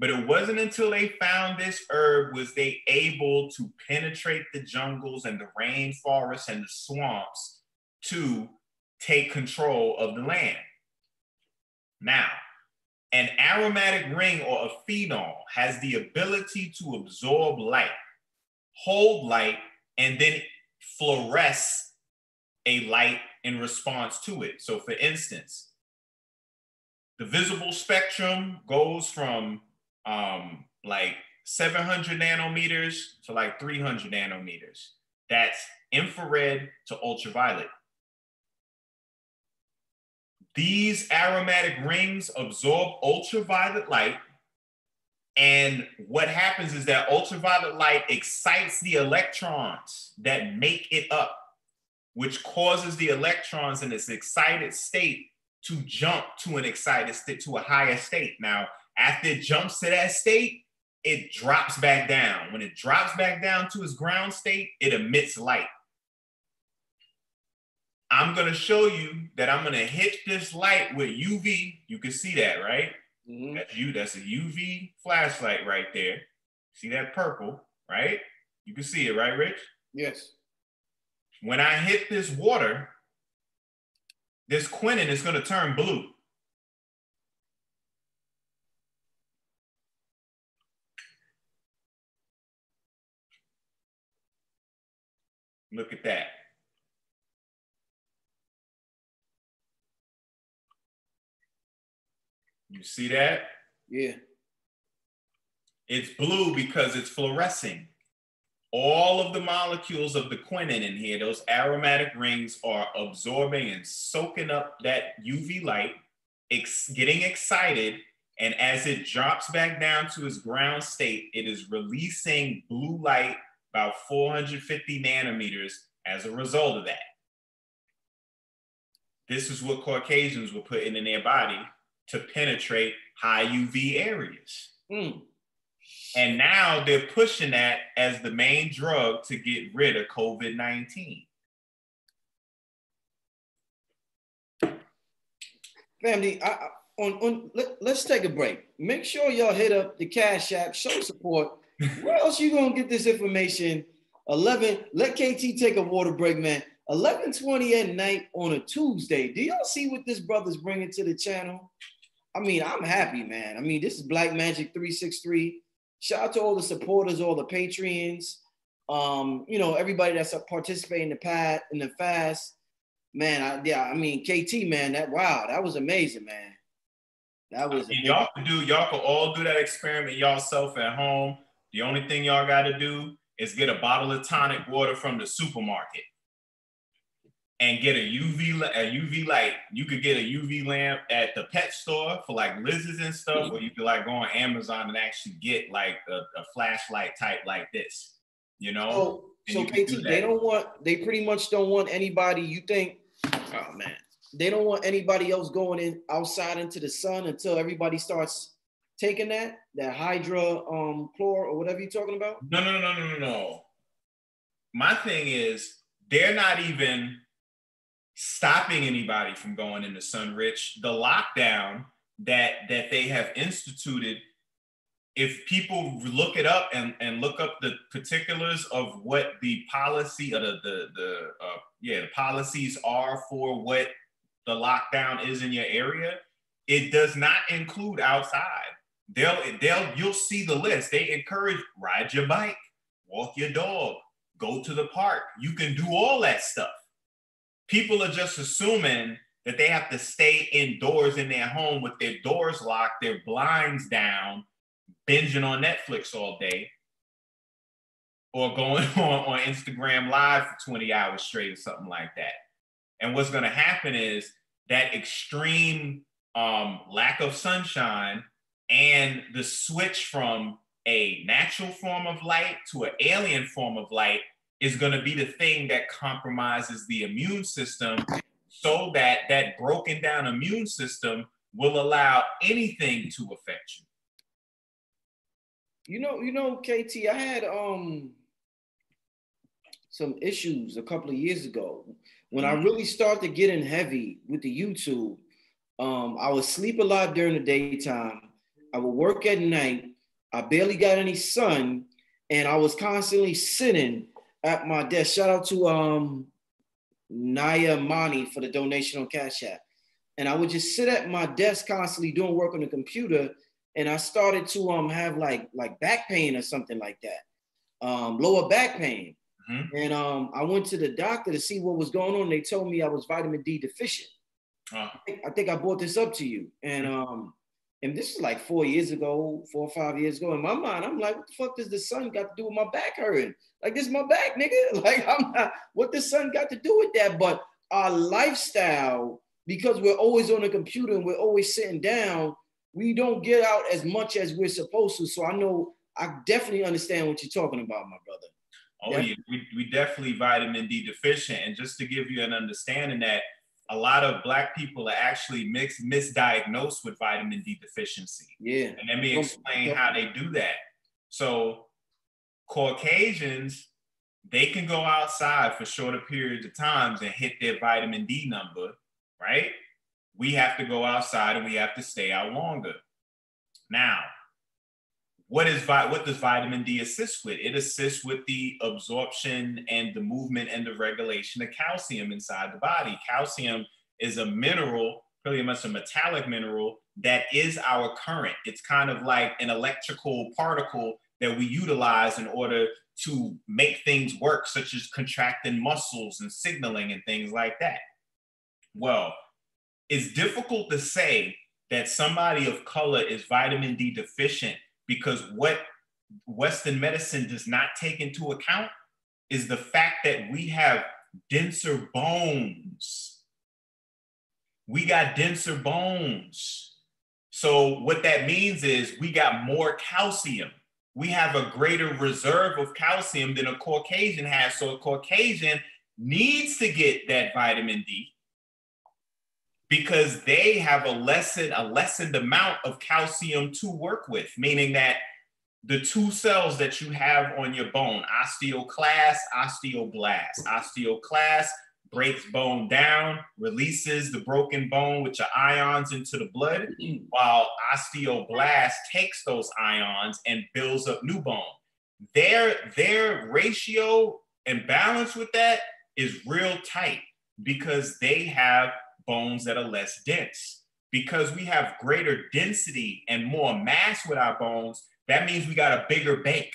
But it wasn't until they found this herb was they able to penetrate the jungles and the rainforests and the swamps to take control of the land. Now, an aromatic ring or a phenol has the ability to absorb light, hold light, and then fluoresce a light in response to it. So, for instance, the visible spectrum goes from um, like 700 nanometers to like 300 nanometers. That's infrared to ultraviolet. These aromatic rings absorb ultraviolet light. And what happens is that ultraviolet light excites the electrons that make it up, which causes the electrons in this excited state to jump to an excited state, to a higher state. Now, after it jumps to that state, it drops back down. When it drops back down to its ground state, it emits light. I'm gonna show you that I'm gonna hit this light with UV. You can see that, right? Mm-hmm. That's you. That's a UV flashlight right there. See that purple, right? You can see it, right, Rich? Yes. When I hit this water, this quinine is gonna turn blue. Look at that. You see that? Yeah. It's blue because it's fluorescing. All of the molecules of the quinine in here, those aromatic rings, are absorbing and soaking up that UV light, ex- getting excited. And as it drops back down to its ground state, it is releasing blue light about 450 nanometers as a result of that. This is what Caucasians were putting in their body to penetrate high UV areas. Mm. And now they're pushing that as the main drug to get rid of COVID 19. Family, I, I, on, on let, us take a break. Make sure y'all hit up the Cash App, show support. Where else you gonna get this information? 11, let KT take a water break, man. 11:20 at night on a Tuesday. Do y'all see what this brother's bringing to the channel? I mean, I'm happy, man. I mean, this is Black Magic 363. Shout out to all the supporters, all the Patreons, um, you know, everybody that's participating in the pad in the fast. Man, I, yeah, I mean, KT, man, that wow, that was amazing, man. That was I mean, y'all could do, y'all could all do that experiment y'all self at home. The only thing y'all got to do is get a bottle of tonic water from the supermarket and get a UV a UV light. You could get a UV lamp at the pet store for like lizards and stuff, or you could like go on Amazon and actually get like a, a flashlight type like this. You know. So, so KT, do they don't want. They pretty much don't want anybody. You think? Oh man, they don't want anybody else going in outside into the sun until everybody starts taking that that hydra um chlor or whatever you're talking about. No, no, no, no, no, no. My thing is they're not even stopping anybody from going into Sunrich. The lockdown that that they have instituted, if people look it up and, and look up the particulars of what the policy or the the, the uh, yeah the policies are for what the lockdown is in your area, it does not include outside. They'll they'll you'll see the list. They encourage ride your bike, walk your dog, go to the park. You can do all that stuff people are just assuming that they have to stay indoors in their home with their doors locked, their blinds down, binging on Netflix all day, or going on, on Instagram Live for 20 hours straight or something like that. And what's going to happen is that extreme um, lack of sunshine and the switch from a natural form of light to an alien form of light is going to be the thing that compromises the immune system so that that broken down immune system will allow anything to affect you you know you know kt i had um some issues a couple of years ago when i mm-hmm. really started getting heavy with the youtube um i would sleep a lot during the daytime i would work at night i barely got any sun and i was constantly sitting at my desk. Shout out to um Naya Mani for the donation on Cash App. And I would just sit at my desk constantly doing work on the computer. And I started to um have like like back pain or something like that. Um, lower back pain. Mm-hmm. And um, I went to the doctor to see what was going on. They told me I was vitamin D deficient. I, think, I think I brought this up to you. And um, and this is like four years ago, four or five years ago. In my mind, I'm like, what the fuck does the sun got to do with my back hurting? Like, this is my back, nigga. Like, I'm not, what the sun got to do with that? But our lifestyle, because we're always on the computer and we're always sitting down, we don't get out as much as we're supposed to. So I know, I definitely understand what you're talking about, my brother. Oh, yeah, we, we definitely vitamin D deficient. And just to give you an understanding that a lot of black people are actually mixed misdiagnosed with vitamin D deficiency. Yeah. And let me explain how they do that. So Caucasians, they can go outside for shorter periods of times and hit their vitamin D number, right? We have to go outside and we have to stay out longer. Now, what is what does vitamin D assist with? It assists with the absorption and the movement and the regulation of calcium inside the body. Calcium is a mineral, pretty much a metallic mineral that is our current. It's kind of like an electrical particle that we utilize in order to make things work, such as contracting muscles and signaling and things like that. Well, it's difficult to say that somebody of color is vitamin D deficient because what Western medicine does not take into account is the fact that we have denser bones. We got denser bones. So, what that means is we got more calcium. We have a greater reserve of calcium than a Caucasian has. So, a Caucasian needs to get that vitamin D because they have a lessened, a lessened amount of calcium to work with, meaning that the two cells that you have on your bone, osteoclast, osteoblast. Osteoclast breaks bone down, releases the broken bone with your ions into the blood, mm-hmm. while osteoblast takes those ions and builds up new bone. Their, their ratio and balance with that is real tight because they have bones that are less dense. Because we have greater density and more mass with our bones, that means we got a bigger bank.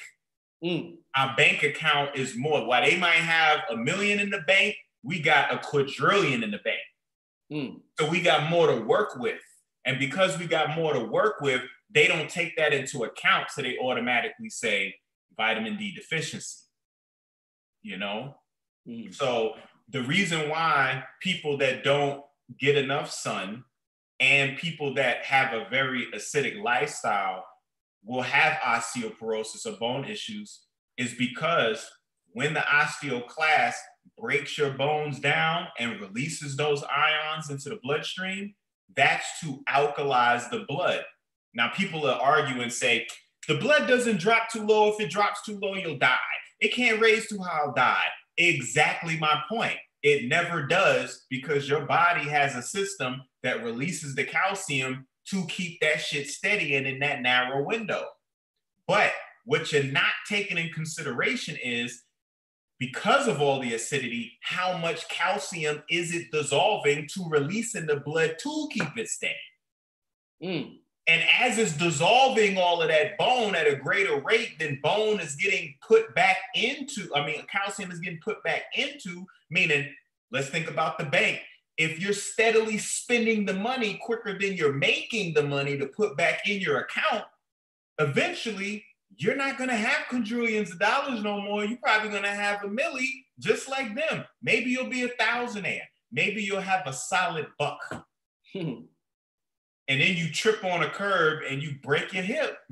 Mm. Our bank account is more. While they might have a million in the bank, we got a quadrillion in the bank. Mm. So we got more to work with. And because we got more to work with, they don't take that into account. So they automatically say vitamin D deficiency. You know? Mm. So the reason why people that don't get enough sun and people that have a very acidic lifestyle will have osteoporosis or bone issues is because when the osteoclast breaks your bones down and releases those ions into the bloodstream, that's to alkalize the blood. Now, people are argue and say, the blood doesn't drop too low. If it drops too low, you'll die. It can't raise too high, I'll die. Exactly my point. It never does because your body has a system that releases the calcium to keep that shit steady and in that narrow window. But what you're not taking in consideration is because of all the acidity, how much calcium is it dissolving to release in the blood to keep it steady? Mm. And as it's dissolving all of that bone at a greater rate, then bone is getting put back into, I mean, calcium is getting put back into, meaning, let's think about the bank if you're steadily spending the money quicker than you're making the money to put back in your account, eventually you're not going to have quadrillions of dollars no more. You're probably going to have a milli just like them. Maybe you'll be a thousandaire. Maybe you'll have a solid buck. Hmm. And then you trip on a curb and you break your hip.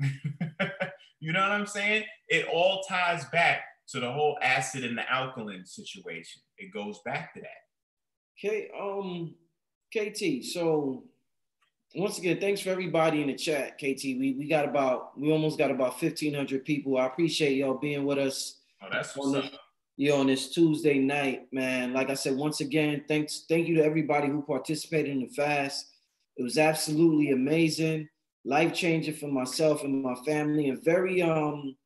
you know what I'm saying? It all ties back to the whole acid and the alkaline situation. It goes back to that. Okay, um, KT. So once again, thanks for everybody in the chat, KT. We we got about we almost got about fifteen hundred people. I appreciate y'all being with us. Oh, that's on this, yeah, on this Tuesday night, man. Like I said, once again, thanks, thank you to everybody who participated in the fast. It was absolutely amazing, life changing for myself and my family, and very um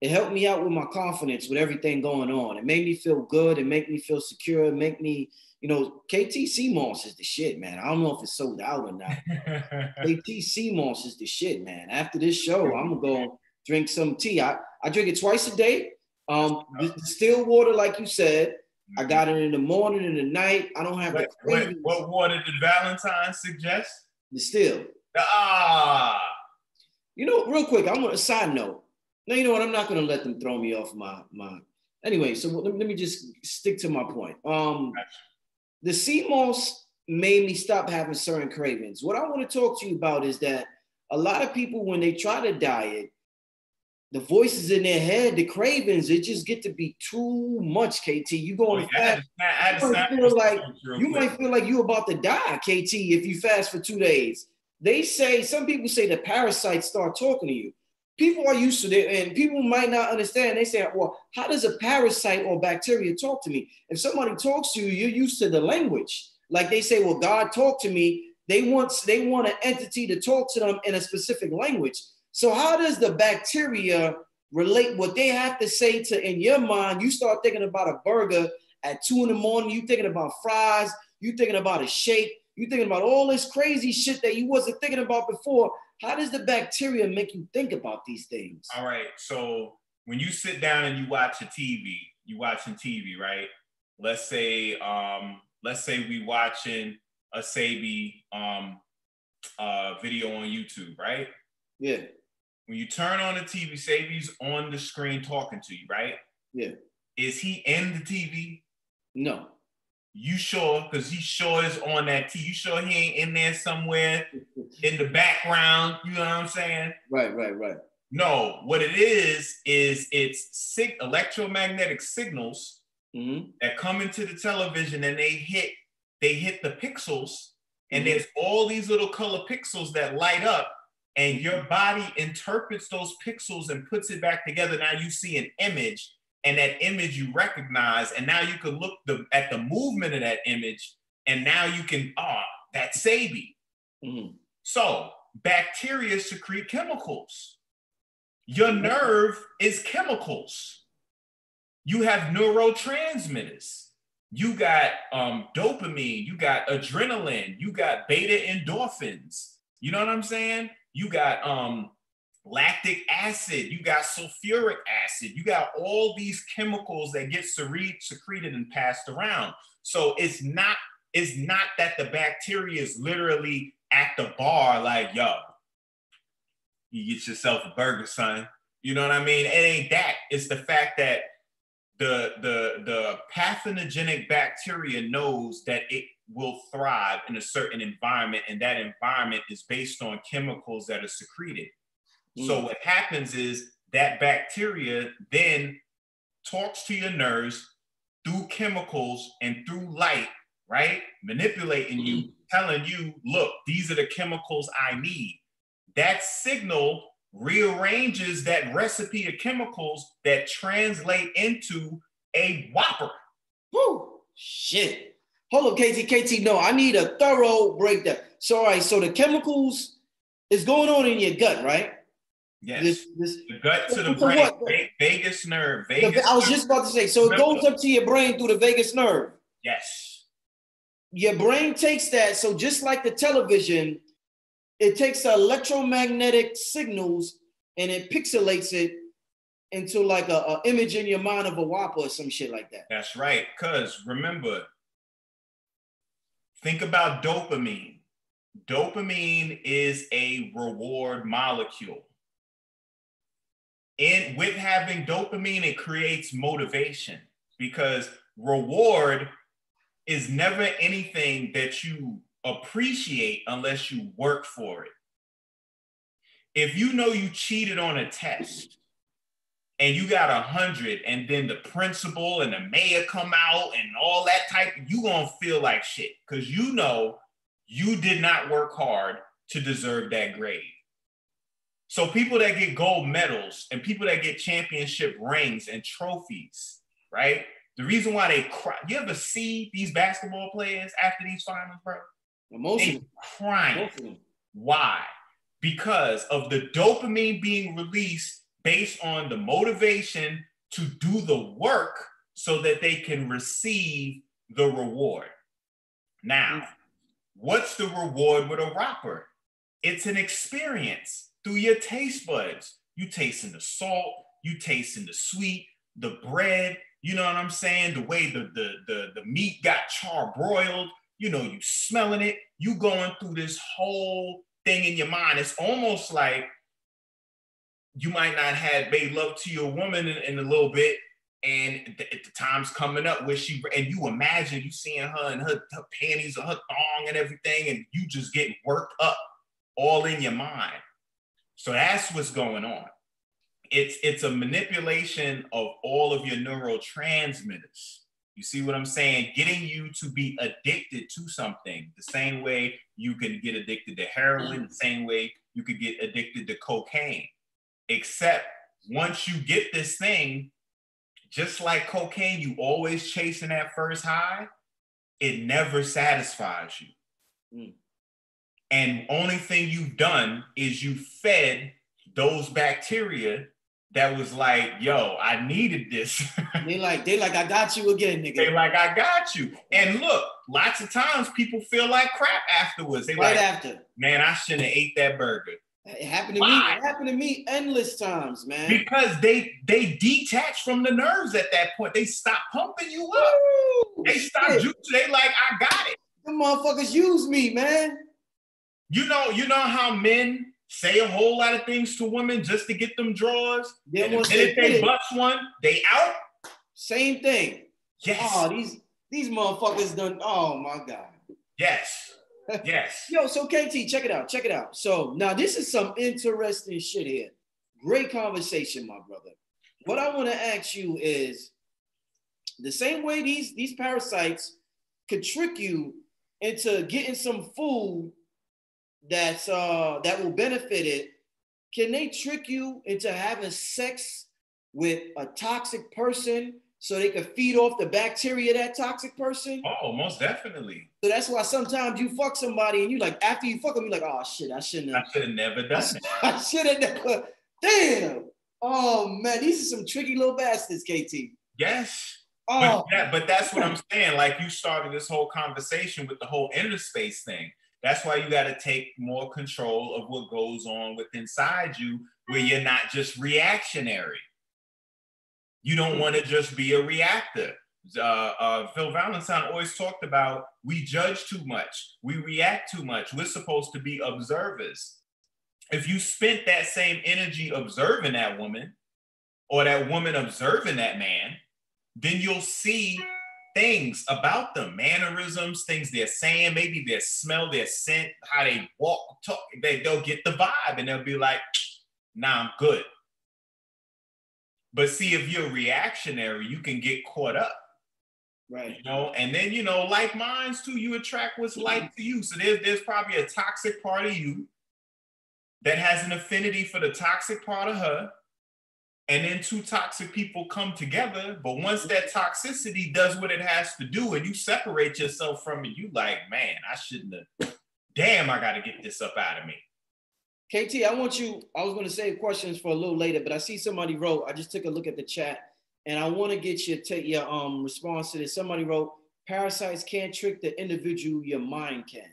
it helped me out with my confidence with everything going on. It made me feel good. It made me feel secure. It made me you know, KT sea moss is the shit, man. I don't know if it's sold out or not. KT moss is the shit, man. After this show, I'm gonna go drink some tea. I, I drink it twice a day. Um, the still water, like you said, I got it in the morning and the night. I don't have what, what, what water did Valentine suggest? The still. Ah. You know, real quick, I want a side note. Now you know what? I'm not gonna let them throw me off my my. Anyway, so let me, let me just stick to my point. Um, gotcha the sea moss made me stop having certain cravings. What I want to talk to you about is that a lot of people, when they try to diet, the voices in their head, the cravings, it just get to be too much. KT, you going oh, fast. you might feel like you might feel like you're about to die, KT, if you fast for two days. They say some people say the parasites start talking to you people are used to it and people might not understand. They say, well, how does a parasite or bacteria talk to me? If somebody talks to you, you're used to the language. Like they say, well, God talked to me. They want they want an entity to talk to them in a specific language. So how does the bacteria relate what they have to say to in your mind? You start thinking about a burger at two in the morning. You thinking about fries. You thinking about a shake. You thinking about all this crazy shit that you wasn't thinking about before how does the bacteria make you think about these things? All right. So when you sit down and you watch a TV, you watching TV, right? Let's say, um, let's say we watching a Sebi um, uh, video on YouTube, right? Yeah. When you turn on the TV, say he's on the screen talking to you, right? Yeah. Is he in the TV? No. You sure? Because he sure is on that TV. You sure he ain't in there somewhere in the background? You know what I'm saying? Right, right, right. No, what it is is it's sig- electromagnetic signals Mm-hmm. that come into the television and they hit they hit the pixels and Mhm. there's all these little color pixels that light up and your body interprets those pixels and puts it back together now you see an image and that image you recognize and now you can look the, at the movement of that image and now you can ah that's Sebi Mm-hmm. so bacteria secrete chemicals. Your nerve is chemicals. You have neurotransmitters. You got um, dopamine, you got adrenaline, you got beta endorphins. You know what I'm saying? You got um, lactic acid, you got sulfuric acid, you got all these chemicals that get secreted and passed around. So it's not it's not that the bacteria is literally at the bar like, yo, you get yourself a burger, son. You know what I mean? It ain't that. It's the fact that the the the pathogenic bacteria knows that it will thrive in a certain environment, and that environment is based on chemicals that are secreted. So Mm. what happens is that bacteria then talks to your nerves through chemicals and through light, right? Manipulating you, telling you, look, these are the chemicals I need. That signal rearranges that recipe of chemicals that translate into a whopper. Woo! Shit. Hold up, KT, KT. No, I need a thorough breakdown. So, all right, so the chemicals is going on in your gut, right? Yes. This, this, the gut to the brain, what? vagus nerve, the- I was just about to say, so it goes up to your brain through the vagus nerve. yes. Your brain takes that. So, just like the television, it takes electromagnetic signals and it pixelates it into like a, a image in your mind of a whopper or some shit like that. That's right. Because remember, think about dopamine. Dopamine is a reward molecule. And with having dopamine, it creates motivation because reward is never anything that you appreciate unless you work for it. If you know you cheated on a test and you got a hundred, and then the principal and the mayor come out and all that type, you gonna feel like shit because you know you did not work hard to deserve that grade. So people that get gold medals and people that get championship rings and trophies, right? The reason why they cry, you ever see these basketball players after these finals, bro? Emotional. Crying. Why? Because of the dopamine being released based on the motivation to do the work so that they can receive the reward. Now, what's the reward with a whopper? It's an experience through your taste buds. You tasting the salt, you tasting the sweet, the bread, you know what I'm saying? The way the, the, the, the meat got charbroiled, you know, you smelling it, you going through this whole thing in your mind. It's almost like you might not have made love to your woman in, in a little bit, and the, the time's coming up where she and you imagine you seeing her and her, her panties or her thong and everything, and you just getting worked up all in your mind. So that's what's going on. It's it's a manipulation of all of your neurotransmitters. You see what I'm saying? Getting you to be addicted to something the same way you can get addicted to heroin, the same way you could get addicted to cocaine. Except once you get this thing, just like cocaine, you always chasing that first high, it never satisfies you. Mm. And only thing you've done is you fed those bacteria that was like, yo, I needed this. They like, they like, I got you again, nigga. they like, I got you. And look, lots of times people feel like crap afterwards. They Right like, after. man, I shouldn't have ate that burger. It happened to Why? me. It happened to me endless times, man. Because they they detach from the nerves at that point. They stop pumping you up. Ooh, they stop juicing. They like, I got it. The motherfuckers use me, man. You know, you know how men say a whole lot of things to women just to get them draws. Then and if they bust one, they out. Same thing. Yes. Oh, these these motherfuckers done. Oh my god. Yes. Yes. Yo, so KT, check it out. Check it out. So now this is some interesting shit here. Great conversation, my brother. What I want to ask you is the same way these these parasites could trick you into getting some food that's uh that will benefit it, can they trick you into having sex with a toxic person so they can feed off the bacteria that toxic person? Oh, most definitely. So that's why sometimes you fuck somebody and you like after you fuck them, you're like, oh shit, I shouldn't have. I should have never done it. I should have never. Damn. Oh man, these are some tricky little bastards, KT. Yes. Oh. But, that, but that's what I'm saying. Like you started this whole conversation with the whole inner space thing. That's why you got to take more control of what goes on with inside you, where you're not just reactionary. You don't want to just be a reactor. Uh, uh, Phil Valentine always talked about we judge too much, we react too much. We're supposed to be observers. If you spent that same energy observing that woman, or that woman observing that man, then you'll see things about them, mannerisms, things they're saying, maybe their smell, their scent, how they walk, talk. They, they'll get the vibe and they'll be like, nah, I'm good. But see, if you're reactionary, you can get caught up. Right. You know, and then you know, like minds too, you attract what's mm-hmm. like to you. So there's there's probably a toxic part of you that has an affinity for the toxic part of her and then two toxic people come together but once that toxicity does what it has to do and you separate yourself from it you like man i shouldn't have damn i gotta get this up out of me kt i want you i was going to save questions for a little later but i see somebody wrote i just took a look at the chat and i want to get your take your um response to this. Somebody wrote parasites can't trick the individual your mind can.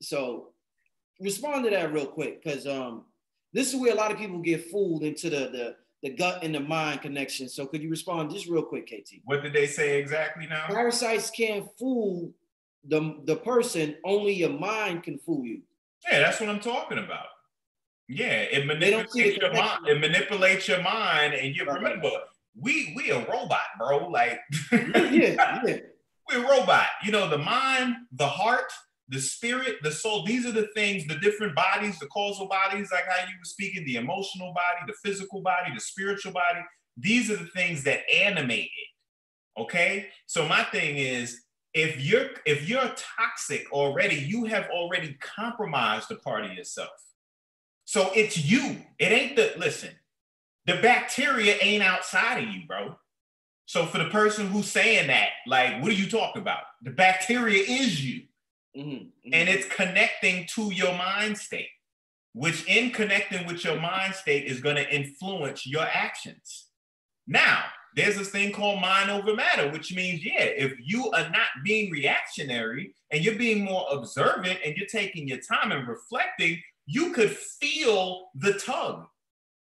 So respond to that real quick because um this is where a lot of people get fooled into the the the gut and the mind connection. So could you respond just real quick, KT? What did they say exactly now? Parasites can't fool the, the person, only your mind can fool you. Yeah, that's what I'm talking about. Yeah, it manipulates your mind. It manipulates your mind, and you remember we we a robot, bro. Like yeah, yeah. We're a robot. You know, the mind, the heart, the spirit, the soul, these are the things, the different bodies, the causal bodies, like how you were speaking, the emotional body, the physical body, the spiritual body. These are the things that animate it. Okay. So my thing is if you're if you're toxic already, you have already compromised a part of yourself. So it's you. It ain't the listen, the bacteria ain't outside of you, bro. So for the person who's saying that, like, what are you talking about? The bacteria is you. Mm-hmm, mm-hmm. And it's connecting to your mind state, which in connecting with your mind state is going to influence your actions. Now, there's this thing called mind over matter, which means, yeah, if you are not being reactionary and you're being more observant and you're taking your time and reflecting, you could feel the tug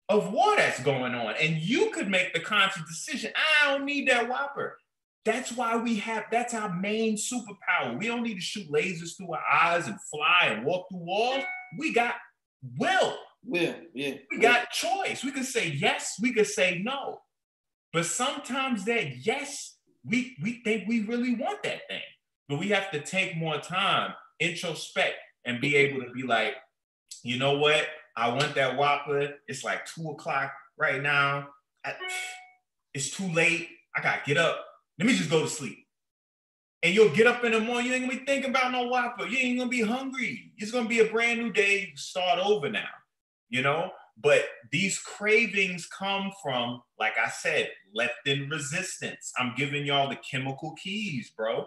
of war that's going on. And you could make the conscious decision I don't need that whopper. That's why we have, that's our main superpower. We don't need to shoot lasers through our eyes and fly and walk through walls. We got will. Will, yeah. We got choice. We could say yes, we could say no. But sometimes that yes, we, we think we really want that thing. But we have to take more time, introspect, and be able to be like, you know what? I want that Whopper. It's like two o'clock right now. I, it's too late. I gotta get up. Let me just go to sleep. And you'll get up in the morning, you ain't gonna be thinking about no Whopper. You ain't gonna be hungry. It's gonna be a brand new day. You start over now, you know? But these cravings come from, like I said, leptin resistance. I'm giving y'all the chemical keys, bro.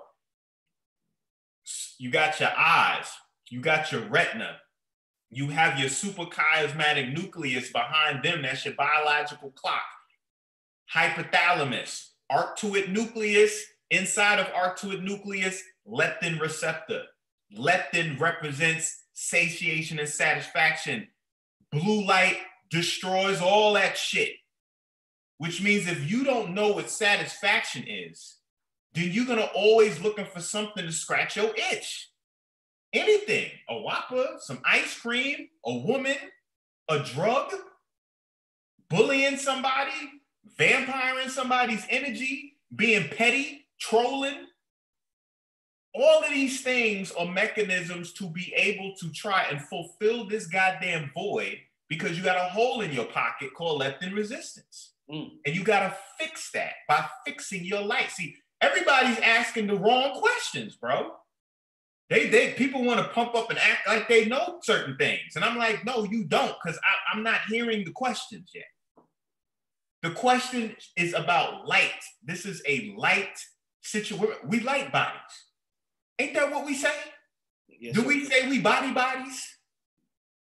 You got your eyes, you got your retina, you have your suprachiasmatic nucleus behind them. That's your biological clock. Hypothalamus, arcuate nucleus, inside of arcuate nucleus, leptin receptor. Leptin represents satiation and satisfaction. Blue light destroys all that shit. Which means if you don't know what satisfaction is, then you're gonna always looking for something to scratch your itch. Anything, a whopper, some ice cream, a woman, a drug, bullying somebody, vampiring somebody's energy, being petty, trolling. All of these things are mechanisms to be able to try and fulfill this goddamn void because you got a hole in your pocket called leptin resistance. Mm. And you got to fix that by fixing your life. See, everybody's asking the wrong questions, bro. They, they people want to pump up and act like they know certain things. And I'm like, no, you don't, because I'm not hearing the questions yet. The question is about light. This is a light situation. We light bodies. Ain't that what we say? Yes, Do we say we body bodies?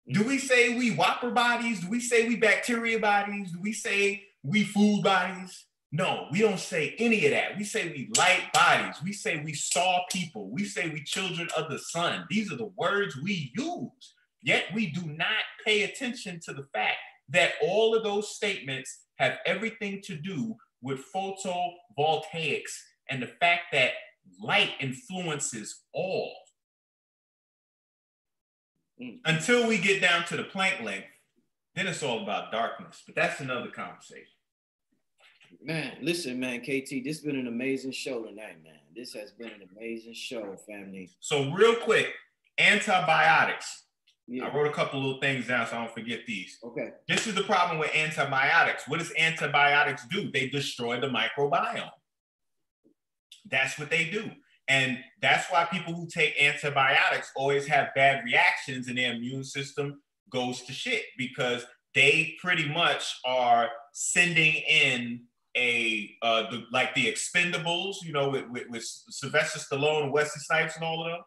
Do mm-hmm. we say we whopper bodies? Do we say we bacteria bodies? Do we say we food bodies? No, we don't say any of that. We say we light bodies. We say we saw people. We say we children of the sun. These are the words we use. Yet we do not pay attention to the fact that all of those statements have everything to do with photovoltaics and the fact that light influences all. Mm. Until we get down to the Planck length, then it's all about darkness. But that's another conversation. Man, listen, man, KT, this has been an amazing show tonight, man. This has been an amazing show, family. So, real quick, antibiotics. Yeah. I wrote a couple little things down so I don't forget these. Okay. This is the problem with antibiotics. What does antibiotics do? They destroy the microbiome. That's what they do. And that's why people who take antibiotics always have bad reactions and their immune system goes to shit because they pretty much are sending in a uh, the, like the Expendables, you know, with, with, with Sylvester Stallone and Wesley Snipes and all of them.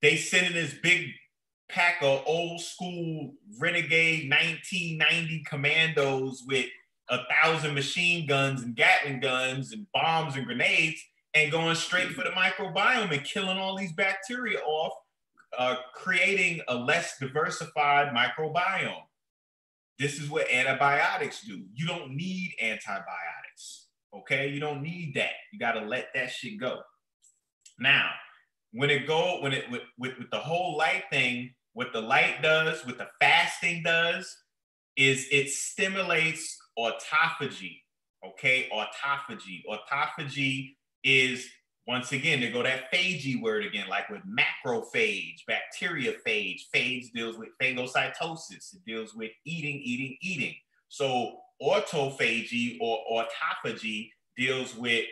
They send in this big pack of old school renegade 1990 commandos with a thousand machine guns and Gatling guns and bombs and grenades and going straight for the microbiome and killing all these bacteria off, uh, creating a less diversified microbiome. This is what antibiotics do. You don't need antibiotics. Okay, you don't need that. You got to let that shit go. Now, when it go when it with, with, with the whole light thing, what the light does, what the fasting does, is it stimulates autophagy. Okay, autophagy. Autophagy is once again, they go that phagy word again, like with macrophage, bacteriophage. Phage deals with phagocytosis. It deals with eating, eating, eating. So autophagy or autophagy deals with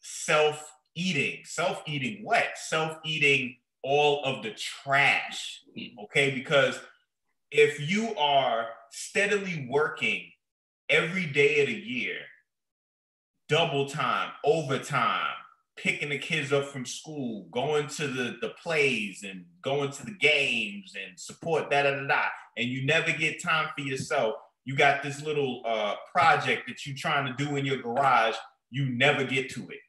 self-eating. Self-eating what? Self-eating all of the trash. Okay, because if you are steadily working every day of the year, double time, overtime, picking the kids up from school, going to the, the plays and going to the games and support da da da da. And you never get time for yourself. You got this little uh, project that you're trying to do in your garage. You never get to it.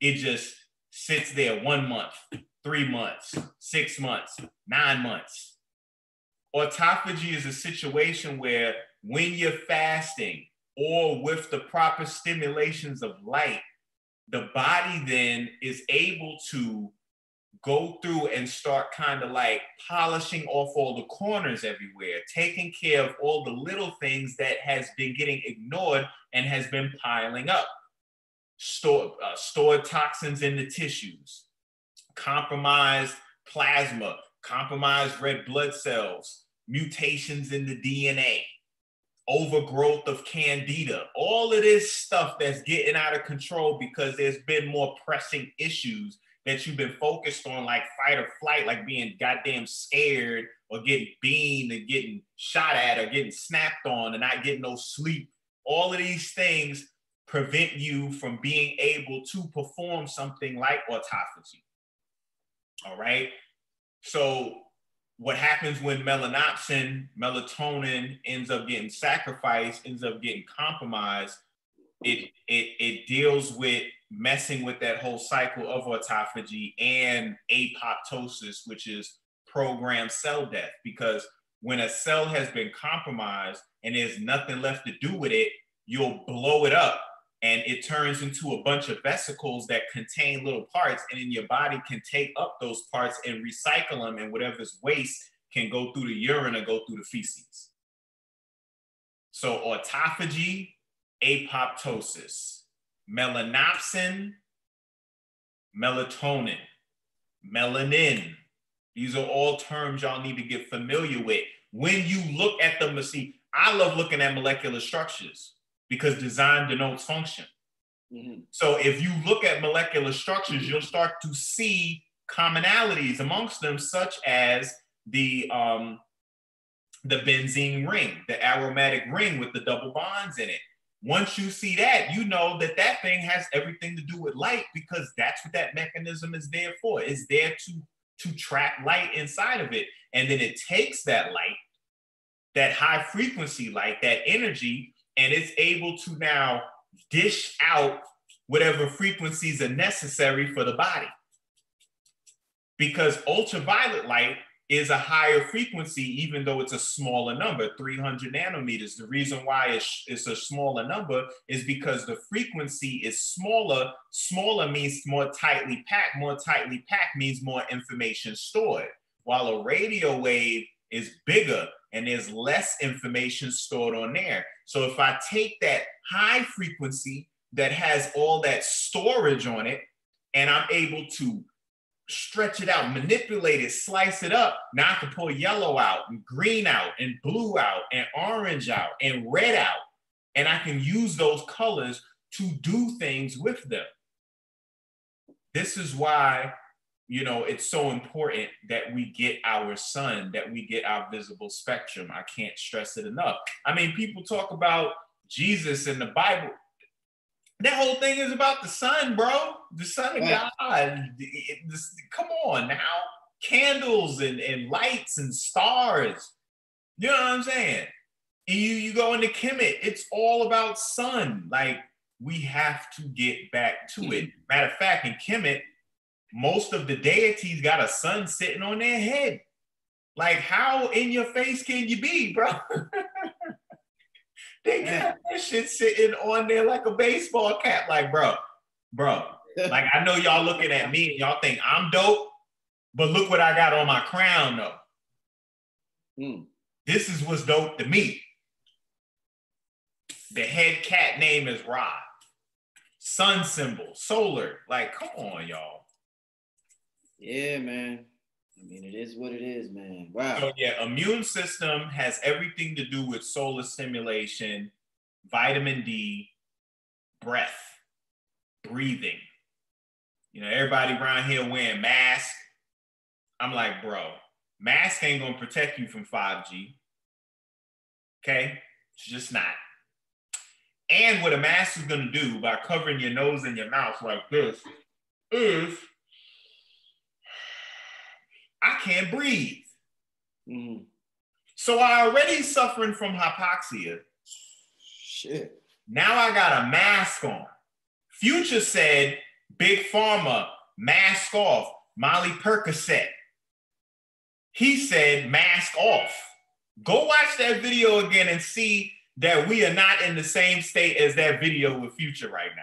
It just sits there one month, three months, six months, nine months. Autophagy is a situation where when you're fasting or with the proper stimulations of light, the body then is able to go through and start kind of like polishing off all the corners everywhere, taking care of all the little things that has been getting ignored and has been piling up. Store, uh, stored toxins in the tissues, compromised plasma, compromised red blood cells, mutations in the DNA, overgrowth of candida, all of this stuff that's getting out of control because there's been more pressing issues that you've been focused on, like fight or flight, like being goddamn scared or getting beamed and getting shot at or getting snapped on and not getting no sleep. All of these things prevent you from being able to perform something like autophagy. All right. So what happens when melanopsin, melatonin ends up getting sacrificed, ends up getting compromised, it, it, it deals with messing with that whole cycle of autophagy and apoptosis, which is programmed cell death. Because when a cell has been compromised and there's nothing left to do with it, you'll blow it up and it turns into a bunch of vesicles that contain little parts and then your body can take up those parts and recycle them and whatever's waste can go through the urine or go through the feces. So autophagy apoptosis melanopsin melatonin melanin. These are all terms y'all need to get familiar with. When you look at them see i love looking at molecular structures because design denotes function. Mm-hmm. So if you look at molecular structures, you'll start to see commonalities amongst them, such as the um, the benzene ring, the aromatic ring with the double bonds in it. Once you see that, you know that that thing has everything to do with light because that's what that mechanism is there for. It's there to to trap light inside of it, and then it takes that light, that high frequency light, that energy, and it's able to now dish out whatever frequencies are necessary for the body. Because ultraviolet light is a higher frequency, even though it's a smaller number, 300 nanometers. The reason why it's, a smaller number is because the frequency is smaller. Smaller means more tightly packed. More tightly packed means more information stored. While a radio wave is bigger and there's less information stored on there. So if I take that high frequency that has all that storage on it and I'm able to stretch it out, manipulate it, slice it up, now I can pull yellow out and green out and blue out and orange out and red out. And I can use those colors to do things with them. This is why you know, it's so important that we get our sun, that we get our visible spectrum. I can't stress it enough. I mean, people talk about Jesus in the Bible. That whole thing is about the sun, bro. The son of God. It, this, come on now. Candles and, and lights and stars. You know what I'm saying? You, you go into Kemet, it's all about sun. Like, we have to get back to it. Mm-hmm. Matter of fact, in Kemet, most of the deities got a sun sitting on their head. Like, how in your face can you be, bro? they got that shit sitting on there like a baseball cap. Like, bro, bro. Like, I know y'all looking at me and y'all think I'm dope, but look what I got on my crown, though. Mm. This is what's dope to me. The head cat name is Ra. Sun symbol, solar. Like, come on, y'all. Yeah, man. I mean, it is what it is, man. Wow. So yeah, immune system has everything to do with solar stimulation, vitamin D, breath, breathing. You know, everybody around here wearing masks. I'm like, bro, mask ain't gonna protect you from 5G. Okay, it's just not. And what a mask is gonna do by covering your nose and your mouth like this is I can't breathe. Mm. So I already suffering from hypoxia. Shit. Now I got a mask on. Future said, Big Pharma, mask off. Molly Percocet. He said, mask off. Go watch that video again and see that we are not in the same state as that video with Future right now.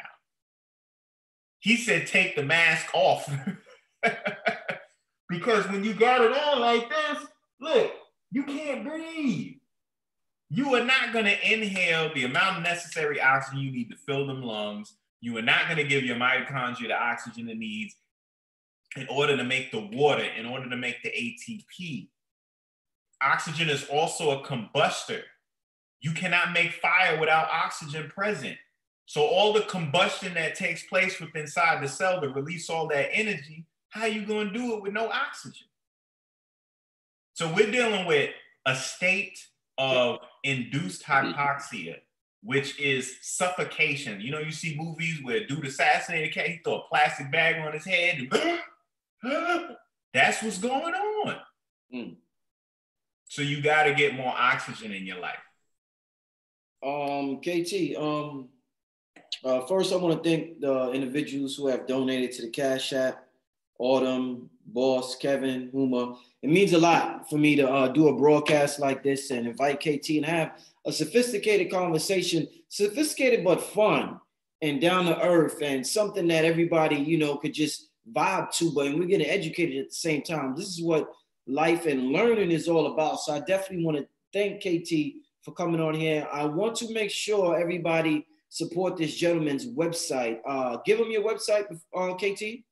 He said, take the mask off. Because when you got it on like this, look, you can't breathe. You are not going to inhale the amount of necessary oxygen you need to fill them lungs. You are not going to give your mitochondria the oxygen it needs in order to make the water, in order to make the ATP. Oxygen is also a combustor. You cannot make fire without oxygen present. So all the combustion that takes place within inside the cell to release all that energy how you going to do it with no oxygen? So we're dealing with a state of induced hypoxia, which is suffocation. You know, you see movies where dude assassinated a cat, he throw a plastic bag on his head. And, that's what's going on. Mm. So you got to get more oxygen in your life. Um, KT, um, Uh, first, I want to thank the individuals who have donated to the Cash App, Autumn, Boss, Kevin, Huma. It means a lot for me to uh, do a broadcast like this and invite KT and have a sophisticated conversation, sophisticated but fun and down to earth and something that everybody, you know, could just vibe to, but and we're getting educated at the same time. This is what life and learning is all about. So I definitely want to thank KT for coming on here. I want to make sure everybody support this gentleman's website. Uh, give him your website, uh, KT.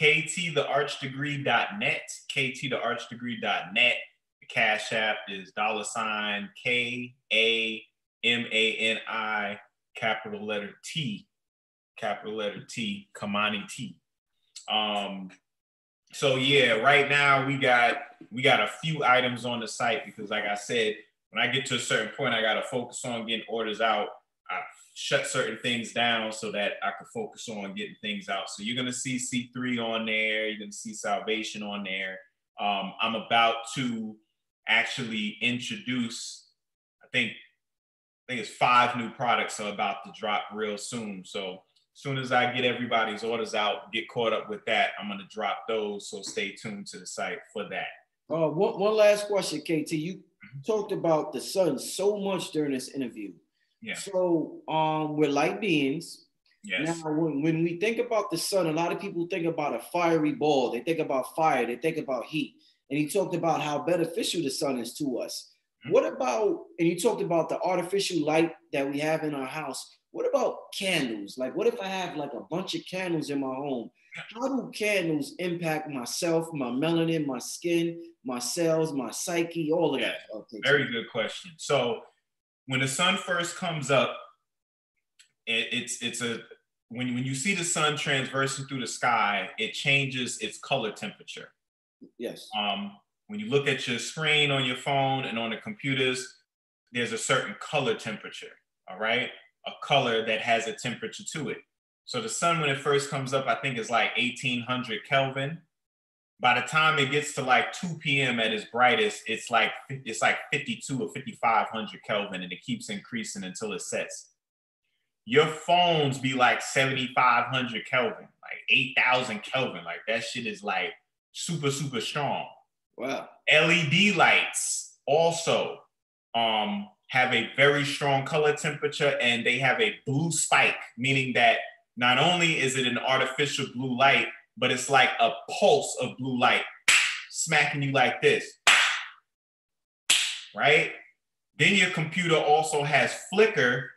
ktthearchdegree.net, ktthearchdegree.net. The Cash App is dollar sign K A M A N I capital letter T, capital letter T, Kamani T. Um, so yeah, right now we got we got a few items on the site because like I said, when I get to a certain point, I gotta focus on getting orders out. I shut certain things down so that I could focus on getting things out. So you're gonna see C3 on there, you're gonna see Salvation on there. Um, I'm about to actually introduce, I think, I think it's five new products are about to drop real soon. So as soon as I get everybody's orders out, get caught up with that, I'm gonna drop those. So stay tuned to the site for that. Uh, one, one last question, KT. You mm-hmm. talked about the sun so much during this interview. Yeah. So um, we're light beings. Yes. Now, when, when we think about the sun, a lot of people think about a fiery ball. They think about fire. They think about heat. And he talked about how beneficial the sun is to us. Mm-hmm. What about, and you talked about the artificial light that we have in our house. What about candles? Like, what if I have like a bunch of candles in my home? How do candles impact myself, my melanin, my skin, my cells, my psyche, all of that? Very good question. So, when the sun first comes up, it, it's it's a when when you see the sun transversing through the sky, it changes its color temperature. Yes. Um, when you look at your screen on your phone and on the computers, there's a certain color temperature. All right a color that has a temperature to it. So the sun, when it first comes up, I think is like 1800 Kelvin. By the time it gets to like 2 p.m. at its brightest, it's like it's like 52 or 5500 Kelvin, and it keeps increasing until it sets. Your phones be like 7500 Kelvin, like 8000 Kelvin. Like that shit is like super super strong. Wow. LED lights also um have a very strong color temperature and they have a blue spike, meaning that not only is it an artificial blue light, but it's like a pulse of blue light smacking you like this. Right? Then your computer also has flicker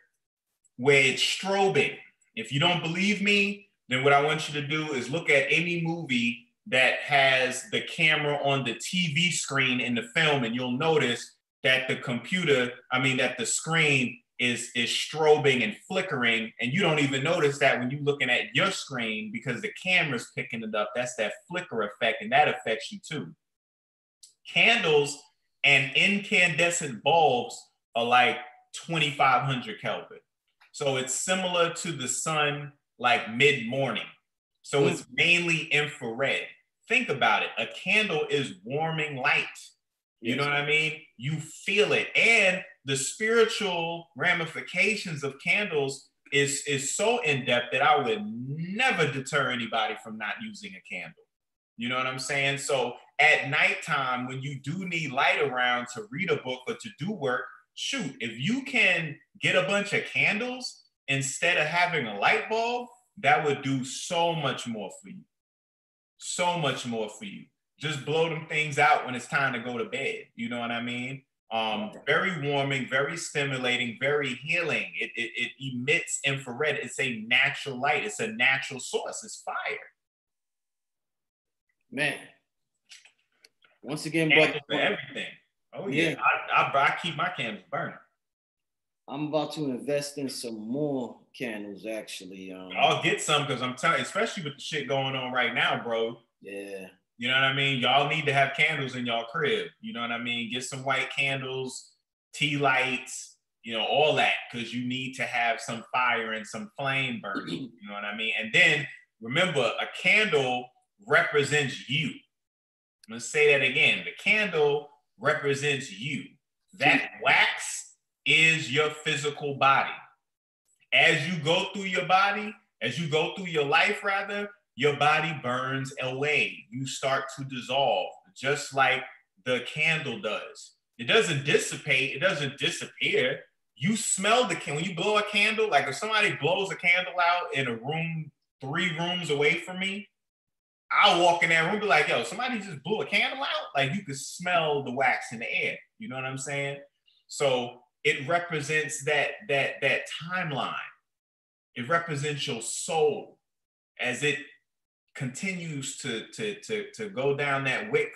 where it's strobing. If you don't believe me, then what I want you to do is look at any movie that has the camera on the TV screen in the film, and you'll notice that the computer, I mean, that the screen is is strobing and flickering, and you don't even notice that when you're looking at your screen because the camera's picking it up. That's that flicker effect, and that affects you too. Candles and incandescent bulbs are like 2500 Kelvin. So it's similar to the sun, like mid morning. So mm. it's mainly infrared. Think about it. A candle is warming light. You know what I mean? You feel it. And the spiritual ramifications of candles is, is so in depth that I would never deter anybody from not using a candle. You know what I'm saying? So at nighttime, when you do need light around to read a book or to do work, shoot, if you can get a bunch of candles instead of having a light bulb, that would do so much more for you. So much more for you just blow them things out when it's time to go to bed. You know what I mean? Um, very warming, very stimulating, very healing. It, it, it emits infrared. It's a natural light. It's a natural source. It's fire. Man. Once again, for everything. Oh yeah, yeah. I, I, I keep my candles burning. I'm about to invest in some more candles. Actually, um, I'll get some because I'm telling, especially with the shit going on right now, bro. Yeah, you know what I mean? Y'all need to have candles in y'all crib. You know what I mean? Get some white candles, tea lights, you know, all that, because you need to have some fire and some flame burning. You know what I mean? And then remember, a candle represents you. I'm gonna say that again. The candle represents you. That wax is your physical body. as you go through your body, as you go through your life, rather, your body burns away. You start to dissolve, just like the candle does. It doesn't dissipate, it doesn't disappear. You smell the candle. When you blow a candle, like if somebody blows a candle out in a room three rooms away from me, I'll walk in that room and be like, yo, somebody just blew a candle out. Like you could smell the wax in the air. You know what I'm saying? So it represents that that that timeline. It represents your soul as it continues to to to to go down that wick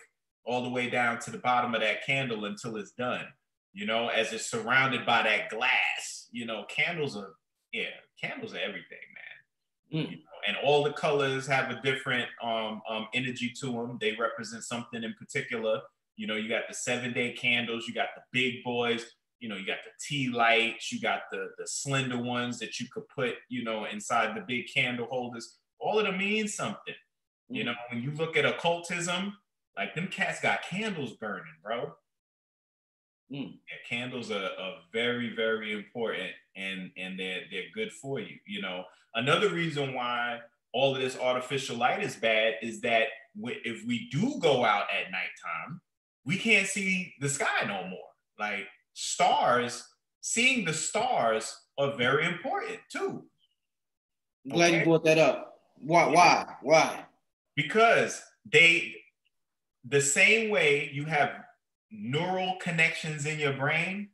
all the way down to the bottom of that candle until it's done. You know, as it's surrounded by that glass. You know, candles are yeah, candles are everything, man. Mm. You know, and all the colors have a different um, um, energy to them. They represent something in particular. You know, you got the seven day candles, you got the big boys, you know, you got the tea lights, you got the, the slender ones that you could put, you know, inside the big candle holders. All of them mean something. Mm-hmm. You know, when you look at occultism, like them cats got candles burning, bro. Mm. Yeah, candles are, are very, very important and and they're they're good for you. You know, another reason why all of this artificial light is bad is that if we do go out at nighttime, we can't see the sky no more. Like stars, seeing the stars are very important too. I'm glad okay? you brought that up. Why? Why? Why? Because they, the same way you have neural connections in your brain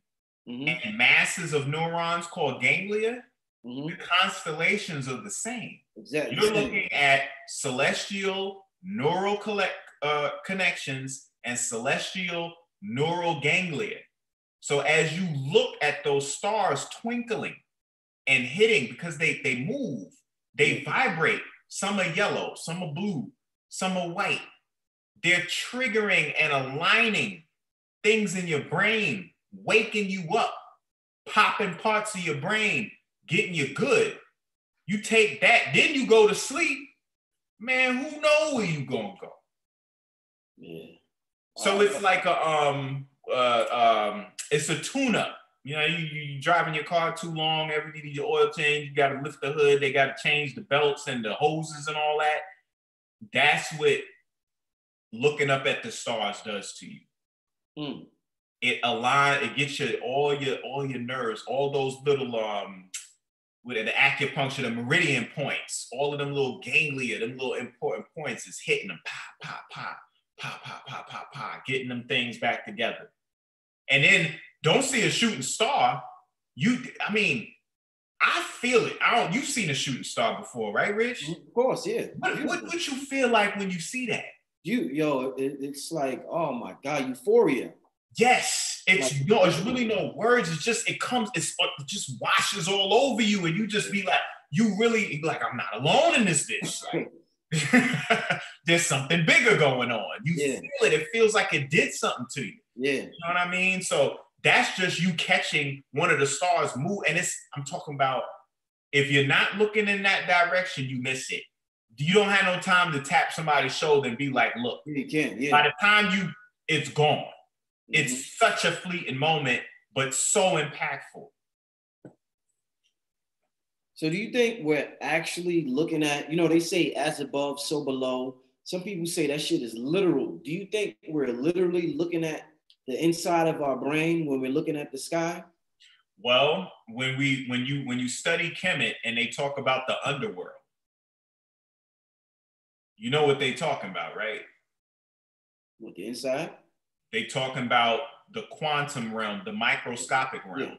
mm-hmm. and masses of neurons called ganglia, mm-hmm. the constellations are the same. Exactly. You're looking at celestial neural collect, uh, connections and celestial neural ganglia. So as you look at those stars twinkling and hitting, because they, they move, they vibrate. Some are yellow, some are blue, some are white. They're triggering and aligning things in your brain, waking you up, popping parts of your brain, getting you good. You take that, then you go to sleep. Man, who know where you gonna go? Yeah. So it's like a um uh, um it's a tune-up. You know, you, you driving your car too long, every need your oil change, you gotta lift the hood, they gotta change the belts and the hoses and all that. That's what looking up at the stars does to you. Mm. It align, it gets you all your all your nerves, all those little um with the acupuncture, the meridian points, all of them little ganglia, them little important points is hitting them pop, pop, pop, pop, pop, pop, pop, pop, getting them things back together. And then don't see a shooting star. You, I mean, I feel it. I don't. You've seen a shooting star before, right, Rich? Of course, yeah. What what, what you feel like when you see that? You, yo, it, it's like, oh my god, euphoria. Yes, it's like, no, it's really no words. It's just it comes, it's uh, it just washes all over you, and you just be like, you really like, I'm not alone in this bitch. Like, there's something bigger going on. You yeah. feel it. It feels like it did something to you. Yeah. You know what I mean? So that's just you catching one of the stars move. And it's I'm talking about if you're not looking in that direction, you miss it. You don't have no time to tap somebody's shoulder and be like, look, you can, yeah. By the time you it's gone. It's mm-hmm. such a fleeting moment, but so impactful. So do you think we're actually looking at, you know, they say as above, so below. Some people say that shit is literal. Do you think we're literally looking at the inside of our brain when we're looking at the sky? Well, when we when you when you study Kemet and they talk about the underworld, you know what they talking about, right? With the inside? They talking about the quantum realm, the microscopic realm.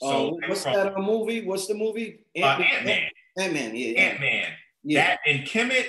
Yeah. So uh, what's from, that uh, movie? What's the movie? Ant Man. Ant Man. Yeah. Ant Man. Yeah. That in Kemet,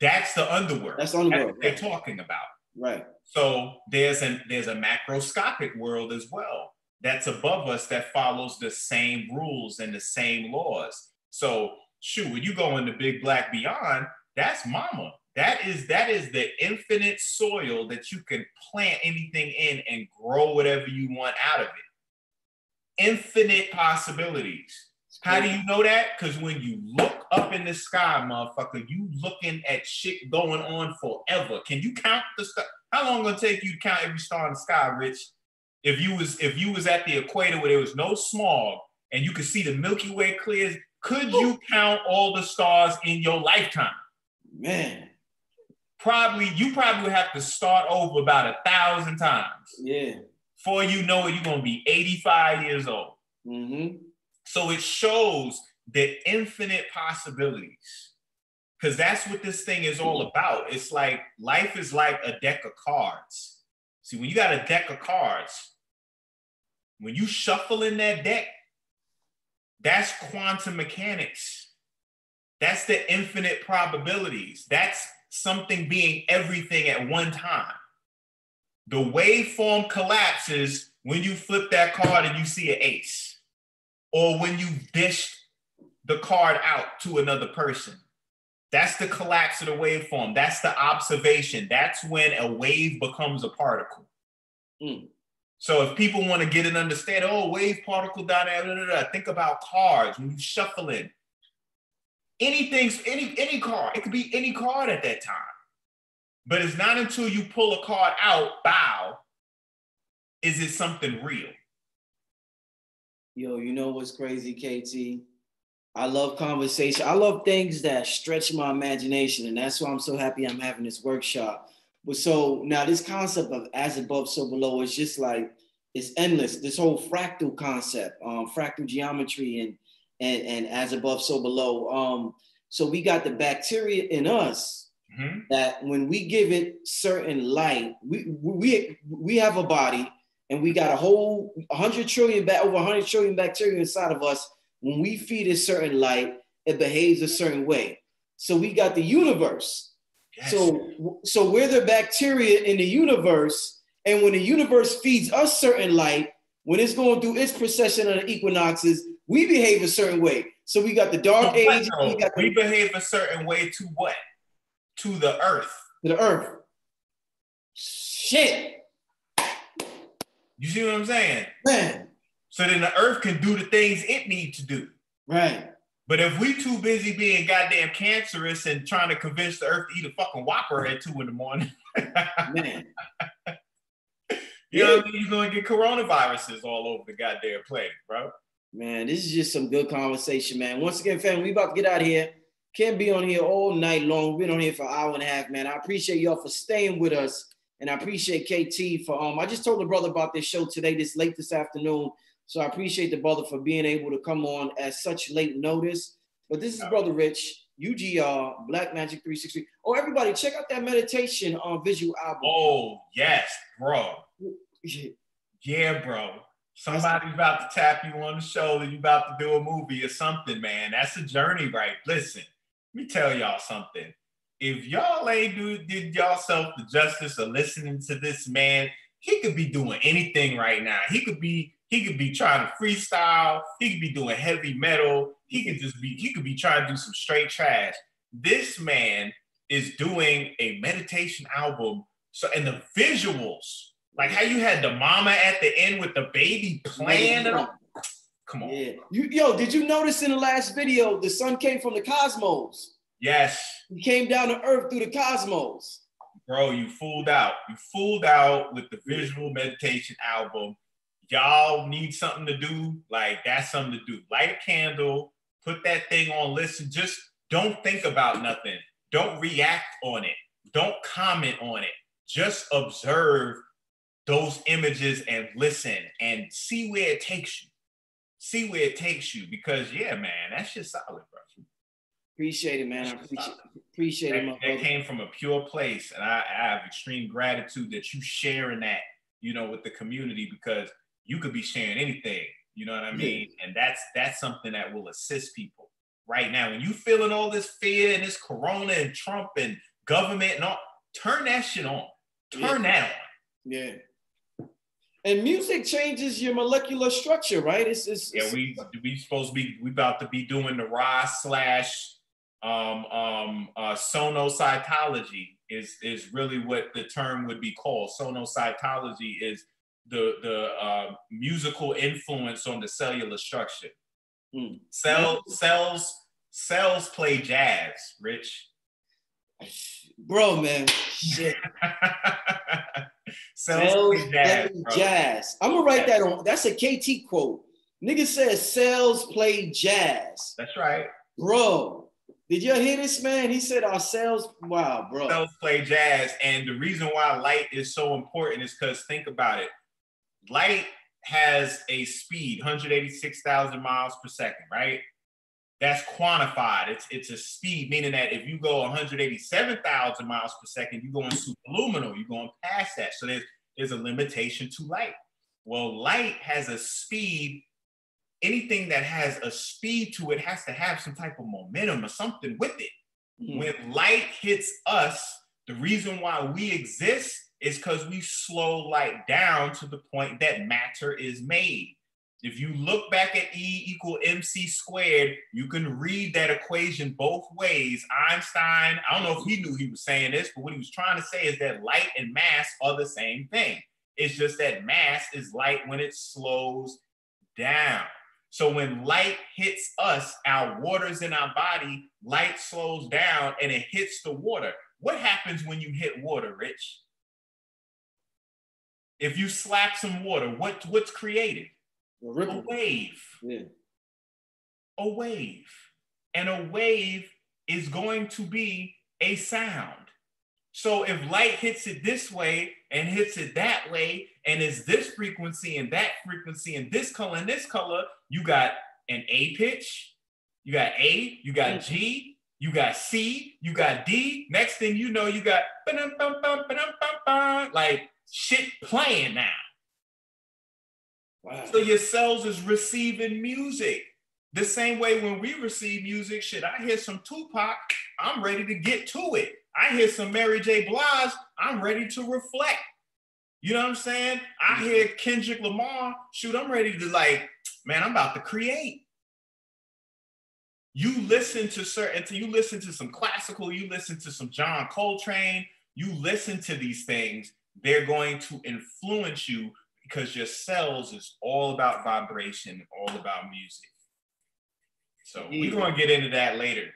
that's the underworld. That's the underworld. That's what they're talking about. Right. So there's an there's a macroscopic world as well that's above us that follows the same rules and the same laws. So shoot, when you go into big black beyond, that's mama. That is that is the infinite soil that you can plant anything in and grow whatever you want out of it. Infinite possibilities. How do you know that? Because when you look up in the sky, motherfucker, you looking at shit going on forever. Can you count the stuff? How long gonna take you to count every star in the sky, Rich? If you was if you was at the equator where there was no smog and you could see the Milky Way clear, could you count all the stars in your lifetime? Man. Probably, you probably would have to start over about a thousand times. Yeah. Before you know it, you're gonna be 85 years old. Mm-hmm. So it shows the infinite possibilities. Because that's what this thing is all about. It's like life is like a deck of cards. See, when you got a deck of cards, when you shuffle in that deck, that's quantum mechanics. That's the infinite probabilities. That's something being everything at one time. The waveform collapses when you flip that card and you see an ace, or when you dish the card out to another person. That's the collapse of the waveform. That's the observation. That's when a wave becomes a particle. Mm. So if people want to get an understanding, oh, wave particle dynamic, think about cards when you shuffle in. Anything's any any card. It could be any card at that time. But it's not until you pull a card out, bow, is it something real. Yo, you know what's crazy, KT? I love conversation. I love things that stretch my imagination, and that's why I'm so happy I'm having this workshop. But so now this concept of as above, so below is just like it's endless. This whole fractal concept, um, fractal geometry, and and and as above, so below. Um, so we got the bacteria in us Mhm. that when we give it certain light, we we we have a body and we got a whole 100 trillion over 100 trillion bacteria inside of us. When we feed it certain light, it behaves a certain way. So we got the universe. Yes. So so we're the bacteria in the universe, and when the universe feeds us certain light, when it's going through its procession of the equinoxes, we behave a certain way. So we got the dark what age, though? we got we behave a certain way to what? To the earth. To the earth. Shit, You see what I'm saying? man. So then the earth can do the things it needs to do. Right. But if we too busy being goddamn cancerous and trying to convince the earth to eat a fucking whopper at two in the morning, Man. you know what I mean? You're gonna get coronaviruses all over the goddamn place, bro. Man, this is just some good conversation, man. Once again, family, we about to get out of here. Can't be on here all night long. We've been on here for an hour and a half, man. I appreciate y'all for staying with us. And I appreciate KT for um, I just told the brother about this show today, this late this afternoon. So I appreciate the brother for being able to come on at such late notice. But this is Brother Rich, UGR, Black Magic 360. Oh, everybody, check out that meditation on visual album. Oh yes, bro. Yeah, bro. Somebody's about to tap you on the shoulder. You about to do a movie or something, man. That's a journey, right? Listen, let me tell y'all something. If y'all ain't do did yourself the justice of listening to this man, he could be doing anything right now. He could be he could be trying to freestyle. He could be doing heavy metal. He could just be he could be trying to do some straight trash. This man is doing a meditation album. So and the visuals, like how you had the mama at the end with the baby playing. and all- Come on. Yeah. You, yo, did you notice in the last video, the sun came from the cosmos? Yes, He came down to earth through the cosmos. bro, you fooled out. You fooled out with the visual meditation album. Y'all need something to do. Like that's something to do. Light a candle, put that thing on, listen. Just don't think about nothing. Don't react on it. Don't comment on it. Just observe those images and listen and see where it takes you. See where it takes you. Because yeah, man, that's just solid, bro. Appreciate it, man. I appreciate, appreciate it, that, that brother. came from a pure place and I, I have extreme gratitude that you sharing that you know with the community because you could be sharing anything you know what i mean? And that's that's something that will assist people. Right now when you feeling all this fear and this corona and trump and government and all turn that shit on. Turn that on. Yeah. And music changes your molecular structure, right? It's, it's, yeah it's- we we supposed to be we about to be doing the raw slash um um uh sonocytology is is really what the term would be called. Sonocytology is the the uh, musical influence on the cellular structure Hmm. Cell, cells cells play jazz rich bro, man. Shit. cells Cells play jazz play jazz. I'm gonna write that on. That's a KT quote. Nigga says cells play jazz. That's right. Bro, did you hear this man? He said our cells, wow, bro. Cells play jazz. And the reason why light is so important is because think about it. Light has a speed, 186,000 miles per second, right? That's quantified. It's it's a speed, meaning that if you go 187,000 miles per second, you're going superluminal, you're going past that. So there's there's a limitation to light. Well, light has a speed. Anything that has a speed to it has to have some type of momentum or something with it. Mm-hmm. When light hits us, the reason why we exist is because we slow light down to the point that matter is made. If you look back at E equal mc squared, you can read that equation both ways. Einstein, I don't know if he knew he was saying this, but what he was trying to say is that light and mass are the same thing. It's just that mass is light when it slows down. So when light hits us, our waters in our body, light slows down and it hits the water. What happens when you hit water, Rich? If you slap some water, what, what's created? A, a wave. Yeah. A wave. And a wave is going to be a sound. So if light hits it this way and hits it that way, and is this frequency and that frequency and this color and this color, you got an A pitch, you got A, you got G, you got C, you got D. Next thing you know, you got like shit playing now. Wow. So your cells is receiving music. The same way when we receive music, shit, I hear some Tupac, I'm ready to get to it. I hear some Mary J. Blige, I'm ready to reflect. You know what I'm saying? I mm-hmm. hear Kendrick Lamar, shoot, I'm ready to like, man, I'm about to create. You listen to certain, you listen to some classical, you listen to some John Coltrane, you listen to these things, they're going to influence you because your cells is all about vibration, all about music. So yeah. we're gonna get into that later.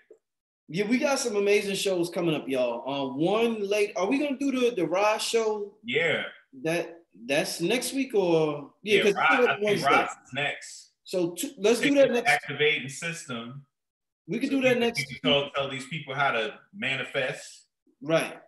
Yeah, we got some amazing shows coming up, y'all. Uh, one late. Are we gonna do the the Roz show? Yeah. That that's next week or yeah? Because yeah, is next. So two, let's do that next. Activating system. We can so do that next. We can tell, tell these people how to manifest. Right.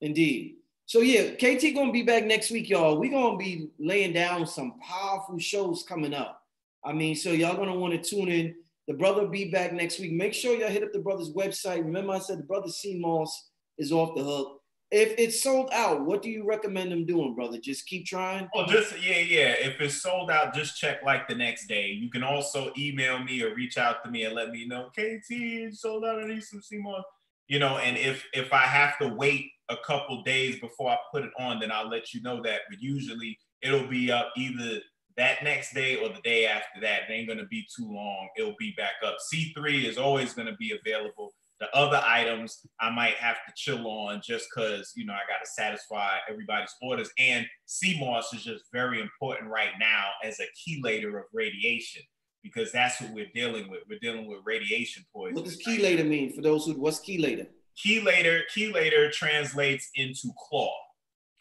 Indeed. So yeah, KT gonna be back next week, y'all. we gonna be laying down some powerful shows coming up. I mean, so y'all gonna want to tune in. The brother be back next week. Make sure y'all hit up the brother's website. Remember, I said the brother sea moss is off the hook. If it's sold out, what do you recommend them doing, brother? Just keep trying. Well, just yeah, yeah. If it's sold out, just check like the next day. You can also email me or reach out to me and let me know, KT sold out. I need some sea moss. You know, and if if I have to wait a couple days before I put it on, then I'll let you know that. But usually it'll be up either that next day or the day after that. It ain't gonna be too long. It'll be back up. C3 is always gonna be available. The other items I might have to chill on just because you know I gotta satisfy everybody's orders. And sea moss is just very important right now as a chelator of radiation because that's what we're dealing with. We're dealing with radiation poison. What does chelator mean for those who what's chelator? Chelator, chelator translates into claw,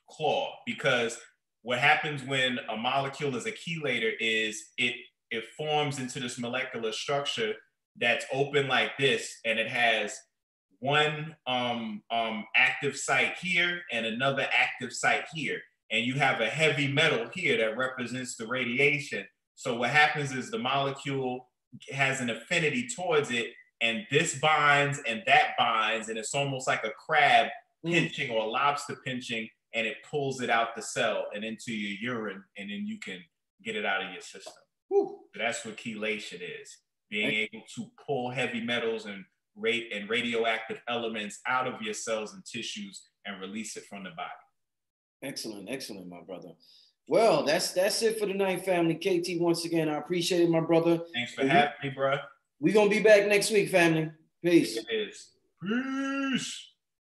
claw, because what happens when a molecule is a chelator is it it forms into this molecular structure that's open like this, and it has one um, um, active site here and another active site here. And you have a heavy metal here that represents the radiation. So what happens is the molecule has an affinity towards it and this binds and that binds, and it's almost like a crab mm. pinching or a lobster pinching, and it pulls it out the cell and into your urine, and then you can get it out of your system. So that's what chelation is being able to pull heavy metals and rate and radioactive elements out of your cells and tissues and release it from the body. Excellent, excellent, my brother. Well, that's that's it for the night, family. KT, once again, I appreciate it, my brother. Thanks for having me, bro. We're gonna be back next week, family. Peace. Peace.